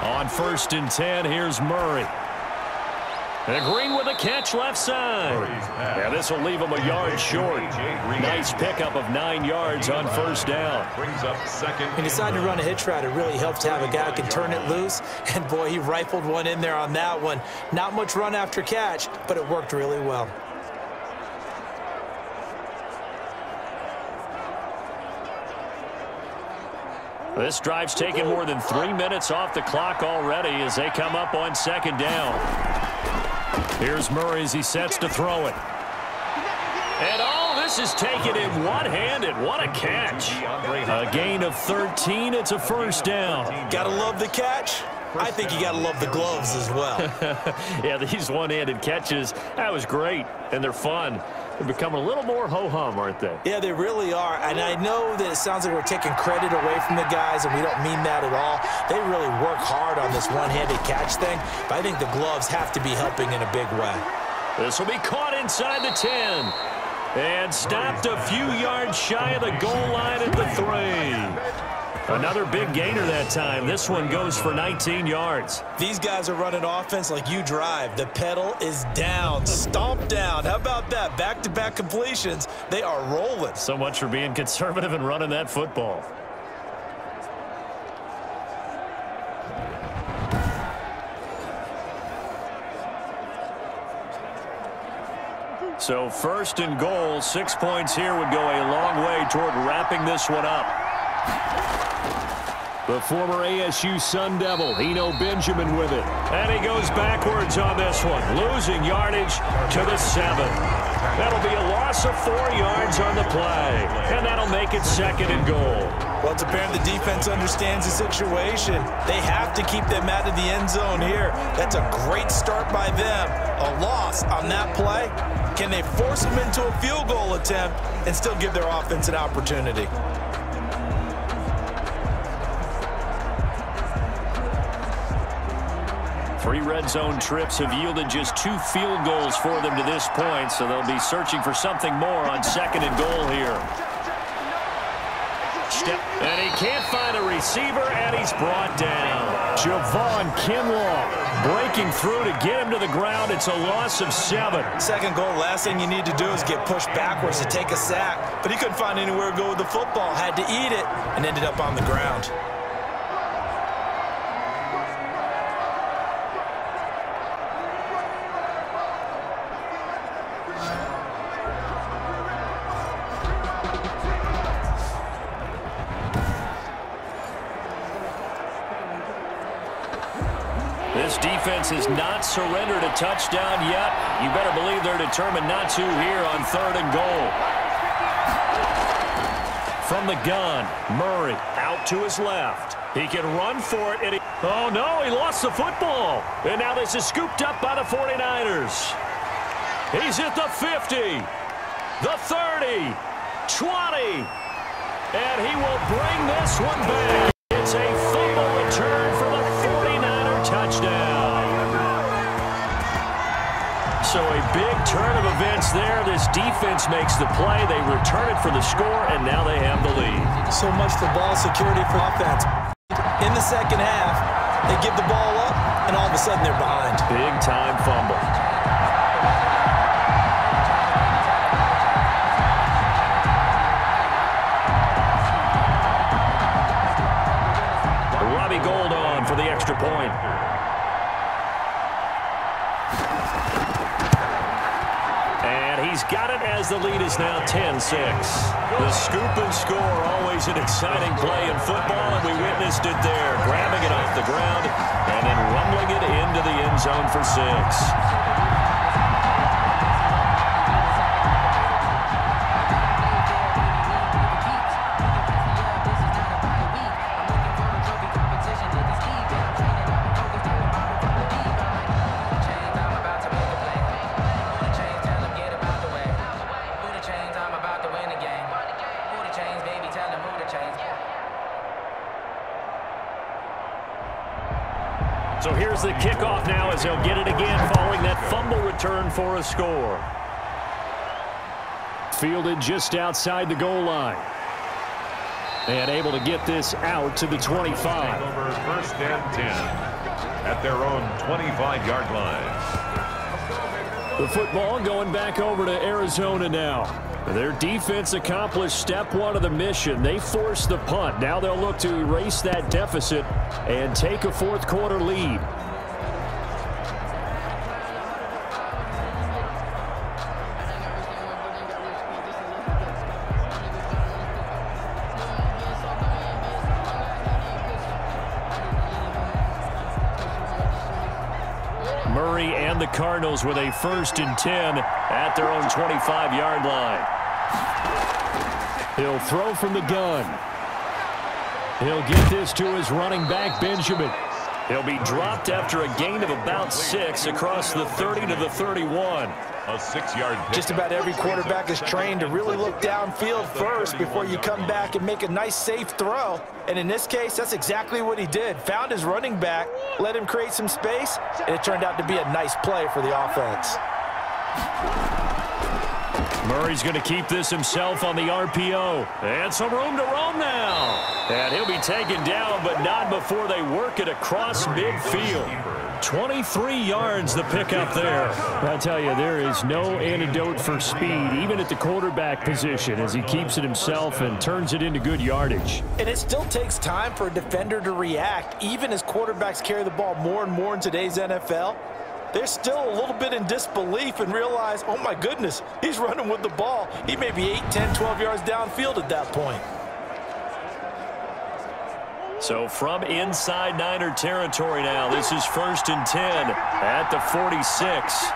On first and 10, here's Murray. And Green with a catch left side. Yeah, this will leave him a yard short. Nice pickup of nine yards on first down. Brings. He decided to run a hitch route. It really helps to have a guy who can turn it loose. And, boy, he rifled one in there on that one. Not much run after catch, but it worked really well. This drive's taken more than three minutes off the clock already as they come up on second down. Here's Murray as he sets to throw it. And all this is taken in one-handed. What a catch. A gain of 13. It's a first down. Gotta love the catch. I think you gotta love the gloves as well. yeah, these one-handed catches, that was great, and they're fun. They're becoming a little more ho-hum, aren't they? Yeah, they really are. And I know that it sounds like we're taking credit away from the guys, and we don't mean that at all. They really work hard on this one-handed catch thing, but I think the gloves have to be helping in a big way. This will be caught inside the 10. And stopped a few yards shy of the goal line at the 3. Another big gainer that time. This one goes for 19 yards. These guys are running offense like you drive. The pedal is down, stomp down. How about that? Back-to-back -back completions. They are rolling. So much for being conservative and running that football. So first and goal, six points here would go a long way toward wrapping this one up. The former ASU Sun Devil, Eno Benjamin with it. And he goes backwards on this one, losing yardage to the seven. That'll be a loss of four yards on the play. And that'll make it second and goal. Well, it's apparent the defense understands the situation. They have to keep them out of the end zone here. That's a great start by them. A loss on that play. Can they force them into a field goal attempt and still give their offense an opportunity? Three red zone trips have yielded just two field goals for them to this point, so they'll be searching for something more on second and goal here. Step, and he can't find a receiver, and he's brought down. Javon Kinlaw breaking through to get him to the ground. It's a loss of seven. Second goal, last thing you need to do is get pushed backwards to take a sack. But he couldn't find anywhere to go with the football, had to eat it, and ended up on the ground. Surrendered a touchdown yet. You better believe they're determined not to here on third and goal. From the gun, Murray out to his left. He can run for it. And he, oh, no, he lost the football. And now this is scooped up by the 49ers. He's at the 50, the 30, 20, and he will bring this one back. It's a So a big turn of events there. This defense makes the play. They return it for the score, and now they have the lead. So much for ball security for offense. In the second half, they give the ball up, and all of a sudden they're behind. Big time fumble. Robbie Gould on for the extra point. He's got it as the lead is now 10-6. The scoop and score, always an exciting play in football, and we witnessed it there, grabbing it off the ground and then rumbling it into the end zone for six. Just outside the goal line. And able to get this out to the 25. Over first and 10 at their own 25-yard line. The football going back over to Arizona now. Their defense accomplished step one of the mission. They forced the punt. Now they'll look to erase that deficit and take a fourth quarter lead. With a first and 10 at their own 25-yard line. He'll throw from the gun. He'll get this to his running back, Benjamin. He'll be dropped after a gain of about six across the 30 to the 31. A six-yard Just about every quarterback is trained to really look downfield first before you come back and make a nice, safe throw. And in this case, that's exactly what he did. Found his running back, let him create some space, and it turned out to be a nice play for the offense. Murray's going to keep this himself on the RPO. And some room to roam now. And he'll be taken down, but not before they work it across midfield. 23 yards the pickup there. I tell you, there is no antidote for speed, even at the quarterback position, as he keeps it himself and turns it into good yardage. And it still takes time for a defender to react, even as quarterbacks carry the ball more and more in today's NFL. They're still a little bit in disbelief and realize, oh my goodness, he's running with the ball. He may be 8, 10, 12 yards downfield at that point. So from inside Niner territory now, this is first and 10 at the 46.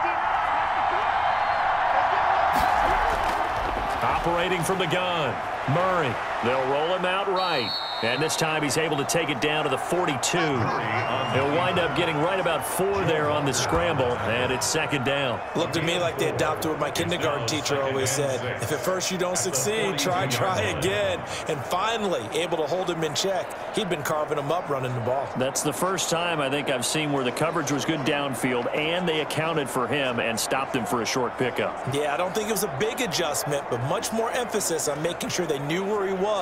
Operating from the gun, Murray. They'll roll him out right. And this time he's able to take it down to the 42. He'll wind up getting right about four there on the scramble, and it's second down. Looked to me like they adopted what my kindergarten teacher always said. If at first you don't succeed, try, try again. And finally, able to hold him in check. He'd been carving him up running the ball. That's the first time I think I've seen where the coverage was good downfield, and they accounted for him and stopped him for a short pickup. Yeah, I don't think it was a big adjustment, but much more emphasis on making sure they knew where he was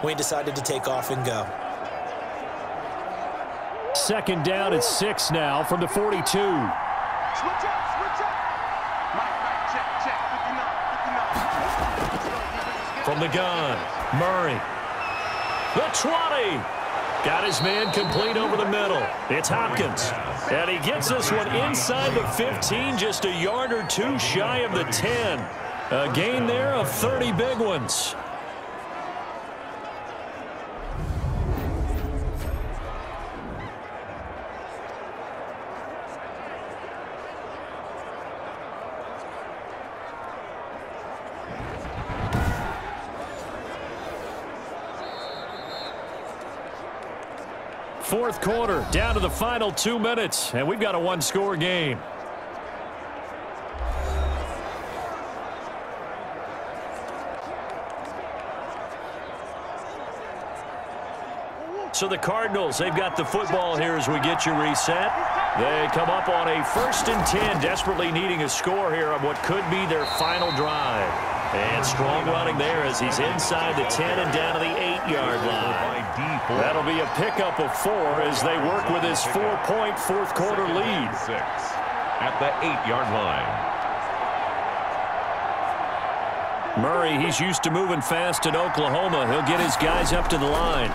when he decided to take off and go. Second down at six now from the 42. Switch up, switch up. From the gun, Murray. The 20. Got his man complete over the middle. It's Hopkins. And he gets this one inside the 15, just a yard or two shy of the 10. A gain there of 30 big ones. Fourth quarter, down to the final two minutes, and we've got a one-score game. So the Cardinals, they've got the football here as we get you reset. They come up on a first and 10, desperately needing a score here on what could be their final drive. And strong running there as he's inside the 10 and down to the 8-yard line. That'll be a pickup of four as they work with his four-point fourth quarter lead. Six at the eight-yard line. Murray, he's used to moving fast in Oklahoma. He'll get his guys up to the line.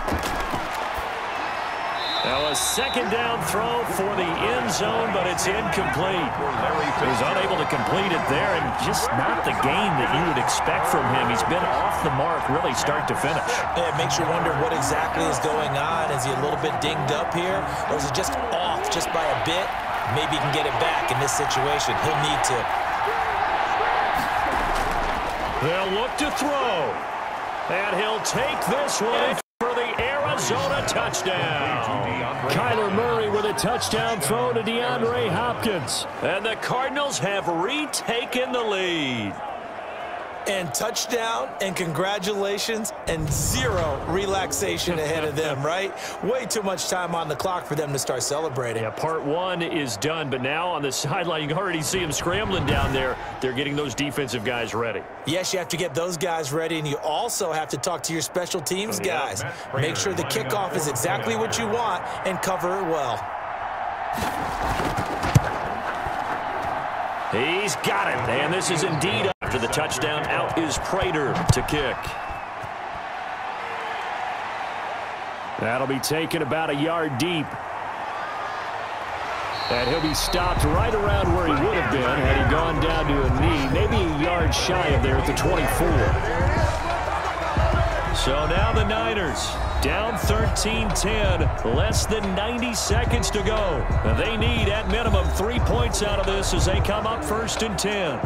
Now a second down throw for the end zone, but it's incomplete. He was unable to complete it there, and just not the gain that you would expect from him. He's been off the mark really start to finish. Yeah, it makes you wonder what exactly is going on. Is he a little bit dinged up here, or is it just off just by a bit? Maybe he can get it back in this situation. He'll need to. They'll look to throw. And he'll take this one Arizona touchdown. Kyler Murray with a touchdown throw to DeAndre Hopkins. And the Cardinals have retaken the lead and touchdown and congratulations and zero relaxation ahead of them, right? Way too much time on the clock for them to start celebrating. Yeah, part one is done, but now on the sideline, you can already see them scrambling down there. They're getting those defensive guys ready. Yes, you have to get those guys ready, and you also have to talk to your special teams oh, guys. Make sure the kickoff is exactly what you want and cover it well. He's got it, and this is indeed after the touchdown. Out is Prater to kick. That'll be taken about a yard deep. And he'll be stopped right around where he would have been had he gone down to a knee, maybe a yard shy of there at the 24. So now the Niners down 13-10, less than 90 seconds to go. They need at minimum three points out of this as they come up first and 10.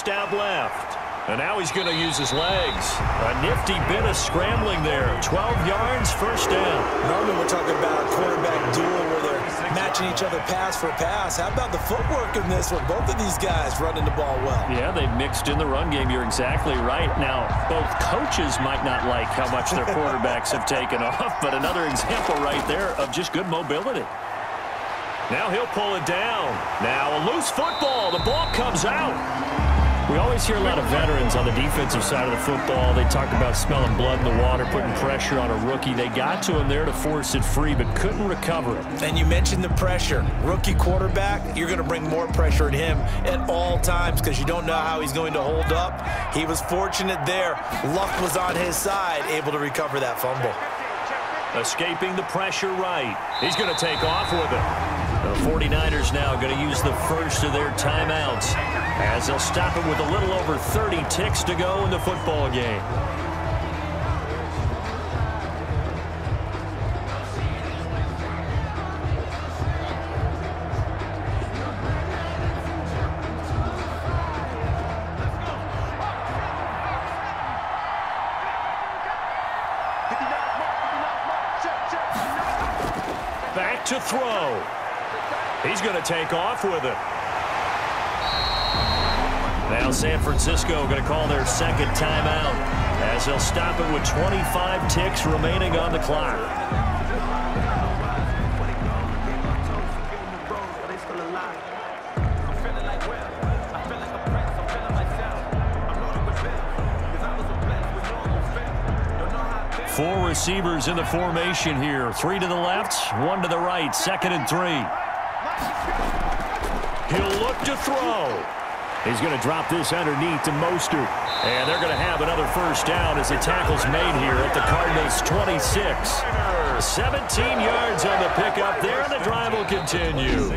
Chased out left. And now he's going to use his legs. A nifty bit of scrambling there. 12 yards, first down. Normally we're talking about a quarterback duel where they're matching each other pass for pass. How about the footwork in this one? Both of these guys running the ball well. Yeah, they've mixed in the run game. You're exactly right. Now, both coaches might not like how much their quarterbacks have taken off, but another example right there of just good mobility. Now he'll pull it down. Now a loose football. The ball comes out. We always hear a lot of veterans on the defensive side of the football. They talk about smelling blood in the water, putting pressure on a rookie. They got to him there to force it free, but couldn't recover it. And you mentioned the pressure. Rookie quarterback, you're going to bring more pressure at him at all times because you don't know how he's going to hold up. He was fortunate there. Luck was on his side, able to recover that fumble. Escaping the pressure right. He's going to take off with it. The 49ers now going to use the first of their timeouts as they'll stop it with a little over 30 ticks to go in the football game. Take off with it. Now San Francisco going to call their second timeout as they'll stop it with 25 ticks remaining on the clock. Four receivers in the formation here. Three to the left, one to the right, second and three. He'll look to throw. He's going to drop this underneath to Mostert. And they're going to have another first down as the tackle's made here at the Cardinals' 26. 17 yards on the pickup there, and the drive will continue.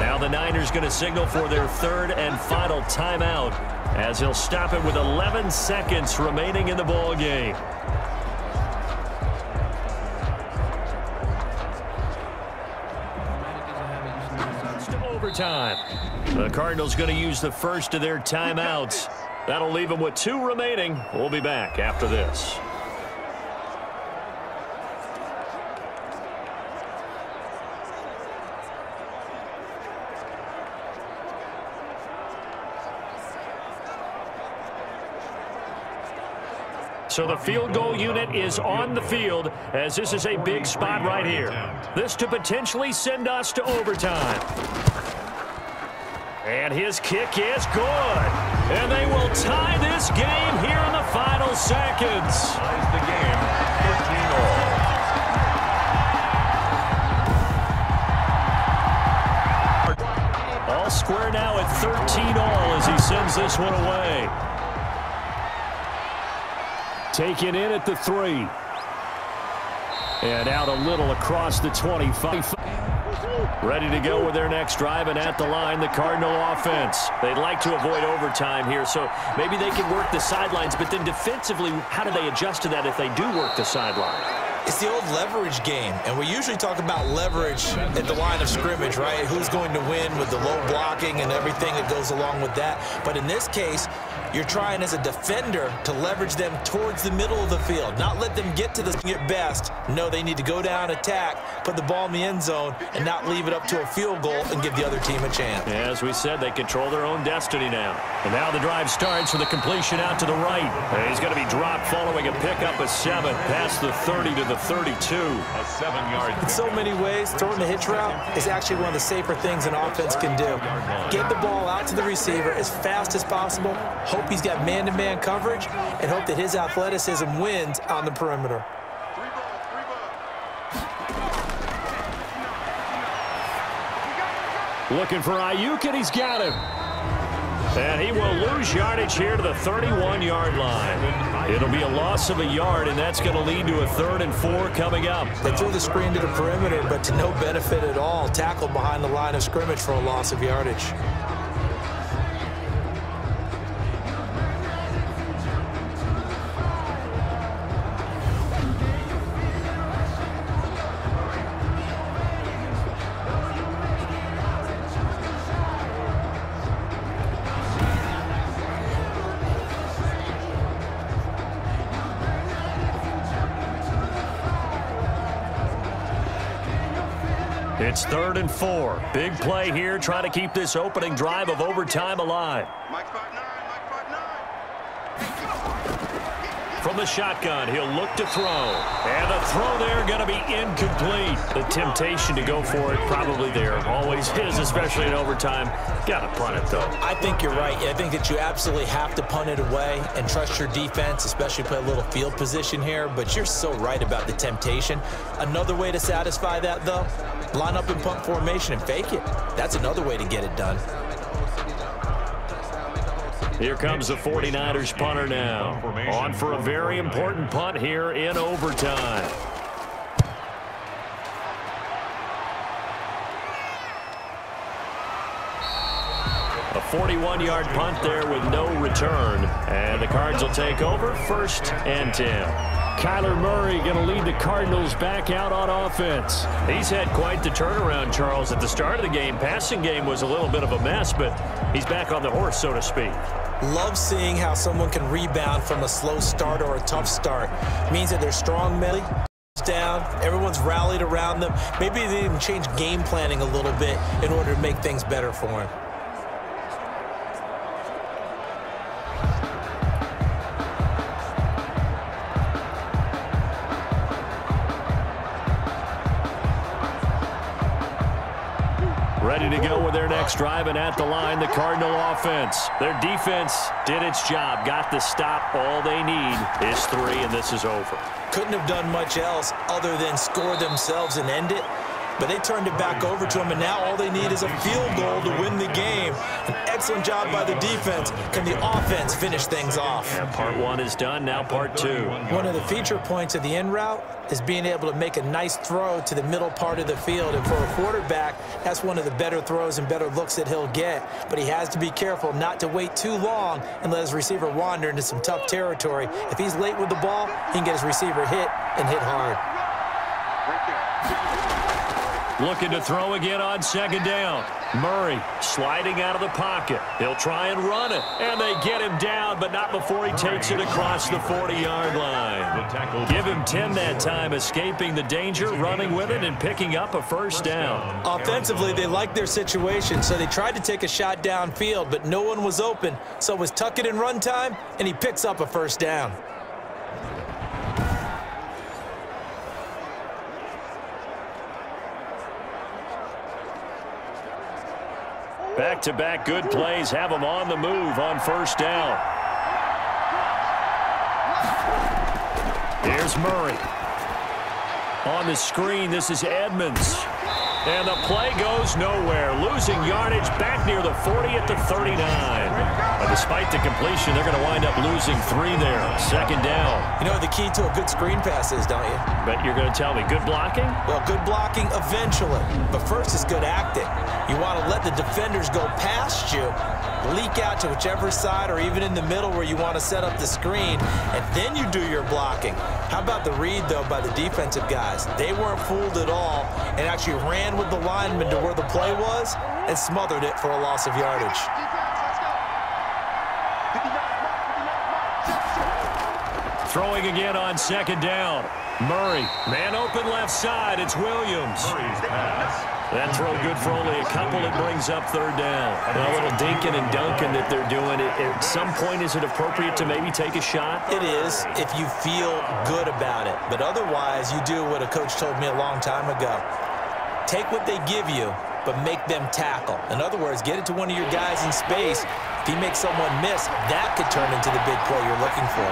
Now the Niners going to signal for their third and final timeout as he'll stop it with 11 seconds remaining in the ball game. overtime. The Cardinals going to use the first of their timeouts. That'll leave them with two remaining. We'll be back after this. So the field goal unit is on the field as this is a big spot right here. This to potentially send us to overtime. And his kick is good. And they will tie this game here in the final seconds. Ties the game 13 all. All square now at 13 all as he sends this one away. Taken in at the three. And out a little across the 25. Ready to go with their next drive and at the line, the Cardinal offense. They'd like to avoid overtime here, so maybe they can work the sidelines, but then defensively, how do they adjust to that if they do work the sideline? It's the old leverage game, and we usually talk about leverage at the line of scrimmage, right? Who's going to win with the low blocking and everything that goes along with that. But in this case, you're trying as a defender to leverage them towards the middle of the field, not let them get to the at best. No, they need to go down, attack, put the ball in the end zone, and not leave it up to a field goal and give the other team a chance. As we said, they control their own destiny now. And now the drive starts with a completion out to the right. And he's going to be dropped following a pickup of seven past the 30 to the 32. A seven-yard In so many ways, throwing the hitch route is actually one of the safer things an offense can do. Get the ball out to the receiver as fast as possible, hope he's got man-to-man -man coverage, and hope that his athleticism wins on the perimeter. Looking for Ayuk, and he's got him. And he will lose yardage here to the 31-yard line. It'll be a loss of a yard, and that's going to lead to a third and four coming up. They threw the screen to the perimeter, but to no benefit at all. Tackled behind the line of scrimmage for a loss of yardage. It's third and four. Big play here, trying to keep this opening drive of overtime alive. From the shotgun, he'll look to throw. And the throw there going to be incomplete. The temptation to go for it probably there. Always is, especially in overtime. Got to punt it, though. I think you're right. I think that you absolutely have to punt it away and trust your defense, especially play a little field position here. But you're so right about the temptation. Another way to satisfy that, though, line up in punt formation and fake it. That's another way to get it done. Here comes the 49ers punter now. On for a very important punt here in overtime. A 41-yard punt there with no return. And the Cards will take over first and 10. Kyler Murray going to lead the Cardinals back out on offense. He's had quite the turnaround, Charles. At the start of the game, passing game was a little bit of a mess, but he's back on the horse, so to speak. Love seeing how someone can rebound from a slow start or a tough start. Means that they're strong mentally, down, everyone's rallied around them. Maybe they even change game planning a little bit in order to make things better for him. And at the line, the Cardinal offense. Their defense did its job, got the stop. All they need is three, and this is over. Couldn't have done much else other than score themselves and end it. But they turned it back over to him, and now all they need is a field goal to win the game. An excellent job by the defense. Can the offense finish things off? And part one is done, now part two. One of the feature points of the in route is being able to make a nice throw to the middle part of the field. And for a quarterback, that's one of the better throws and better looks that he'll get. But he has to be careful not to wait too long and let his receiver wander into some tough territory. If he's late with the ball, he can get his receiver hit and hit hard. Looking to throw again on second down. Murray sliding out of the pocket. He'll try and run it. And they get him down, but not before he takes it across the 40-yard line. Give him 10 that time, escaping the danger, running with it, and picking up a first down. Offensively, they liked their situation, so they tried to take a shot downfield, but no one was open. So it was tuck it and run time, and he picks up a first down. Back-to-back -back good plays have them on the move on first down. Here's Murray. On the screen, this is Edmonds. And the play goes nowhere. Losing yardage back near the 40 at the 39. But despite the completion, they're going to wind up losing three there. Second down. You know the key to a good screen pass is, don't you? But you're going to tell me, good blocking? Well, good blocking eventually. But first is good acting. You want to let the defenders go past you, leak out to whichever side or even in the middle where you want to set up the screen, and then you do your blocking. How about the read, though, by the defensive guys? They weren't fooled at all and actually ran with the lineman to where the play was and smothered it for a loss of yardage. Throwing again on second down. Murray, man open left side. It's Williams. Murray's pass. That throw good for only a couple. It brings up third down. A little dinking and dunking that they're doing. It, at some point, is it appropriate to maybe take a shot? It is if you feel good about it. But otherwise, you do what a coach told me a long time ago. Take what they give you, but make them tackle. In other words, get it to one of your guys in space. If he makes someone miss, that could turn into the big play you're looking for.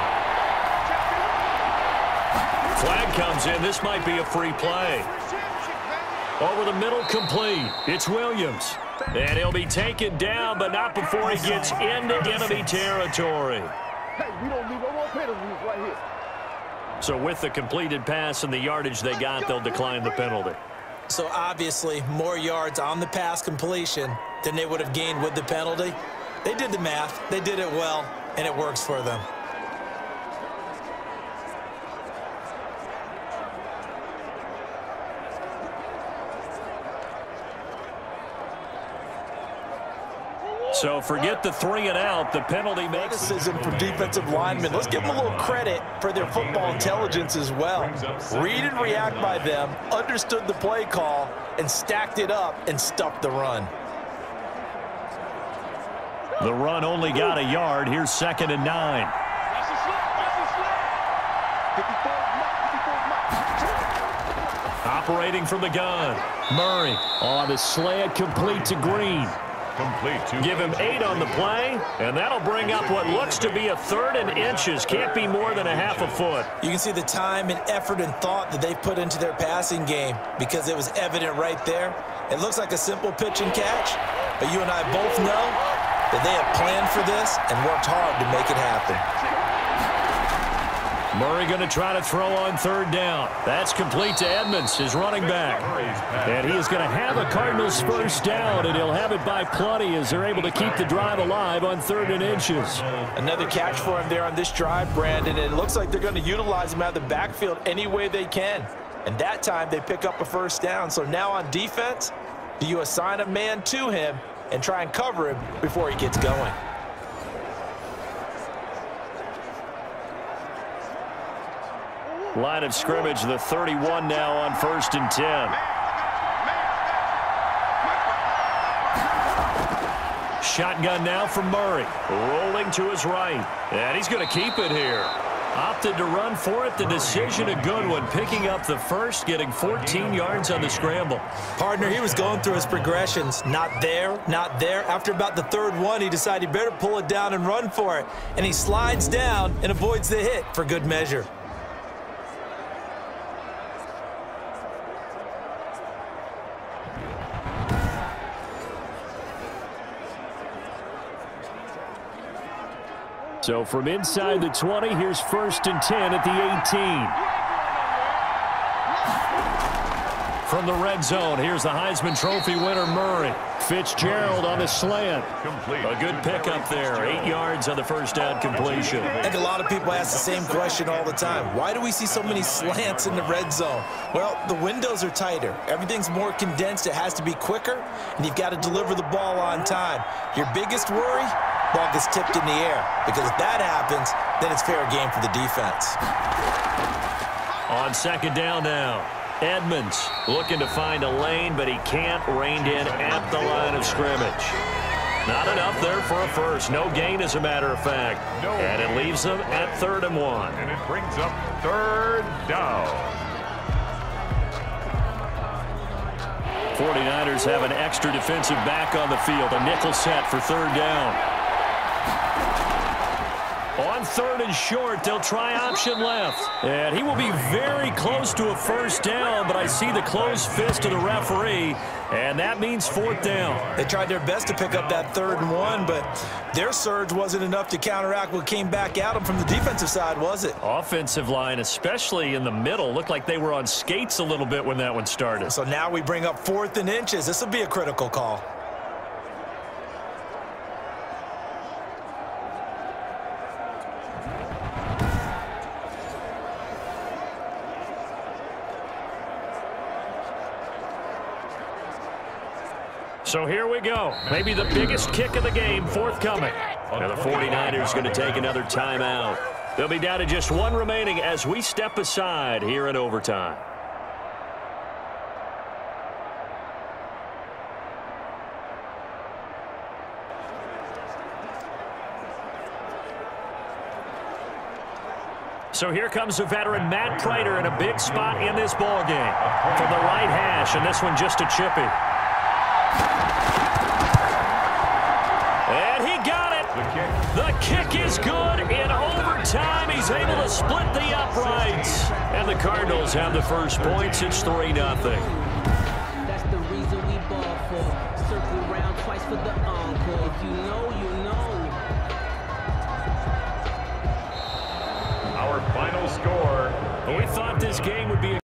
Flag comes in. This might be a free play. Over the middle, complete. It's Williams. And he'll be taken down, but not before he gets into enemy territory. Hey, we don't need no more penalties right here. So with the completed pass and the yardage they got, they'll decline the penalty. So obviously, more yards on the pass completion than they would have gained with the penalty. They did the math. They did it well, and it works for them. So forget the three and out. The penalty makes for defensive linemen. Let's give them a little credit for their football intelligence as well. Read and react by them, understood the play call, and stacked it up and stuffed the run. the run only got a yard. Here's second and nine. That's a slip. That's a slip. 54 mark. 54 mark. Operating from the gun. Murray on the slant complete to Green. Complete to Give him eight on the play, and that'll bring up what looks to be a third and inches. Can't be more than a half a foot. You can see the time and effort and thought that they put into their passing game because it was evident right there. It looks like a simple pitch and catch, but you and I both know that they have planned for this and worked hard to make it happen. Murray going to try to throw on third down. That's complete to Edmonds, his running back. And he is going to have a Cardinals first down, and he'll have it by plenty as they're able to keep the drive alive on third and inches. Another catch for him there on this drive, Brandon, and it looks like they're going to utilize him out of the backfield any way they can. And that time they pick up a first down. So now on defense, do you assign a man to him and try and cover him before he gets going? Line of scrimmage, the 31 now on first and 10. Shotgun now from Murray. Rolling to his right. And he's going to keep it here. Opted to run for it. The decision a good one. Picking up the first, getting 14 yards on the scramble. Partner, he was going through his progressions. Not there, not there. After about the third one, he decided he better pull it down and run for it. And he slides down and avoids the hit for good measure. So from inside the 20, here's first and 10 at the 18. From the red zone, here's the Heisman Trophy winner, Murray. Fitzgerald on the slant. A good pickup there. Eight yards on the first down completion. I think a lot of people ask the same question all the time. Why do we see so many slants in the red zone? Well, the windows are tighter. Everything's more condensed. It has to be quicker, and you've got to deliver the ball on time. Your biggest worry? Ball gets tipped in the air. Because if that happens, then it's fair game for the defense. On second down now. Edmonds looking to find a lane, but he can't reined in at the line of scrimmage. Not enough there for a first. No gain, as a matter of fact. And it leaves them at third and one. And it brings up third down. 49ers have an extra defensive back on the field. A nickel set for third down. On third and short, they'll try option left. And he will be very close to a first down, but I see the closed fist of the referee, and that means fourth down. They tried their best to pick up that third and one, but their surge wasn't enough to counteract what came back at them from the defensive side, was it? Offensive line, especially in the middle, looked like they were on skates a little bit when that one started. So now we bring up fourth and inches. This will be a critical call. So here we go. Maybe the biggest kick of the game forthcoming. And the 49ers going to take another timeout. They'll be down to just one remaining as we step aside here in overtime. So here comes the veteran Matt Prater in a big spot in this ball game. From the right hash, and this one just a chippy. Kick is good in overtime. He's able to split the uprights. And the Cardinals have the first points. It's 3-0. That's the reason we ball for. Circle round twice for the encore. If you know, you know. Our final score. We thought this game would be a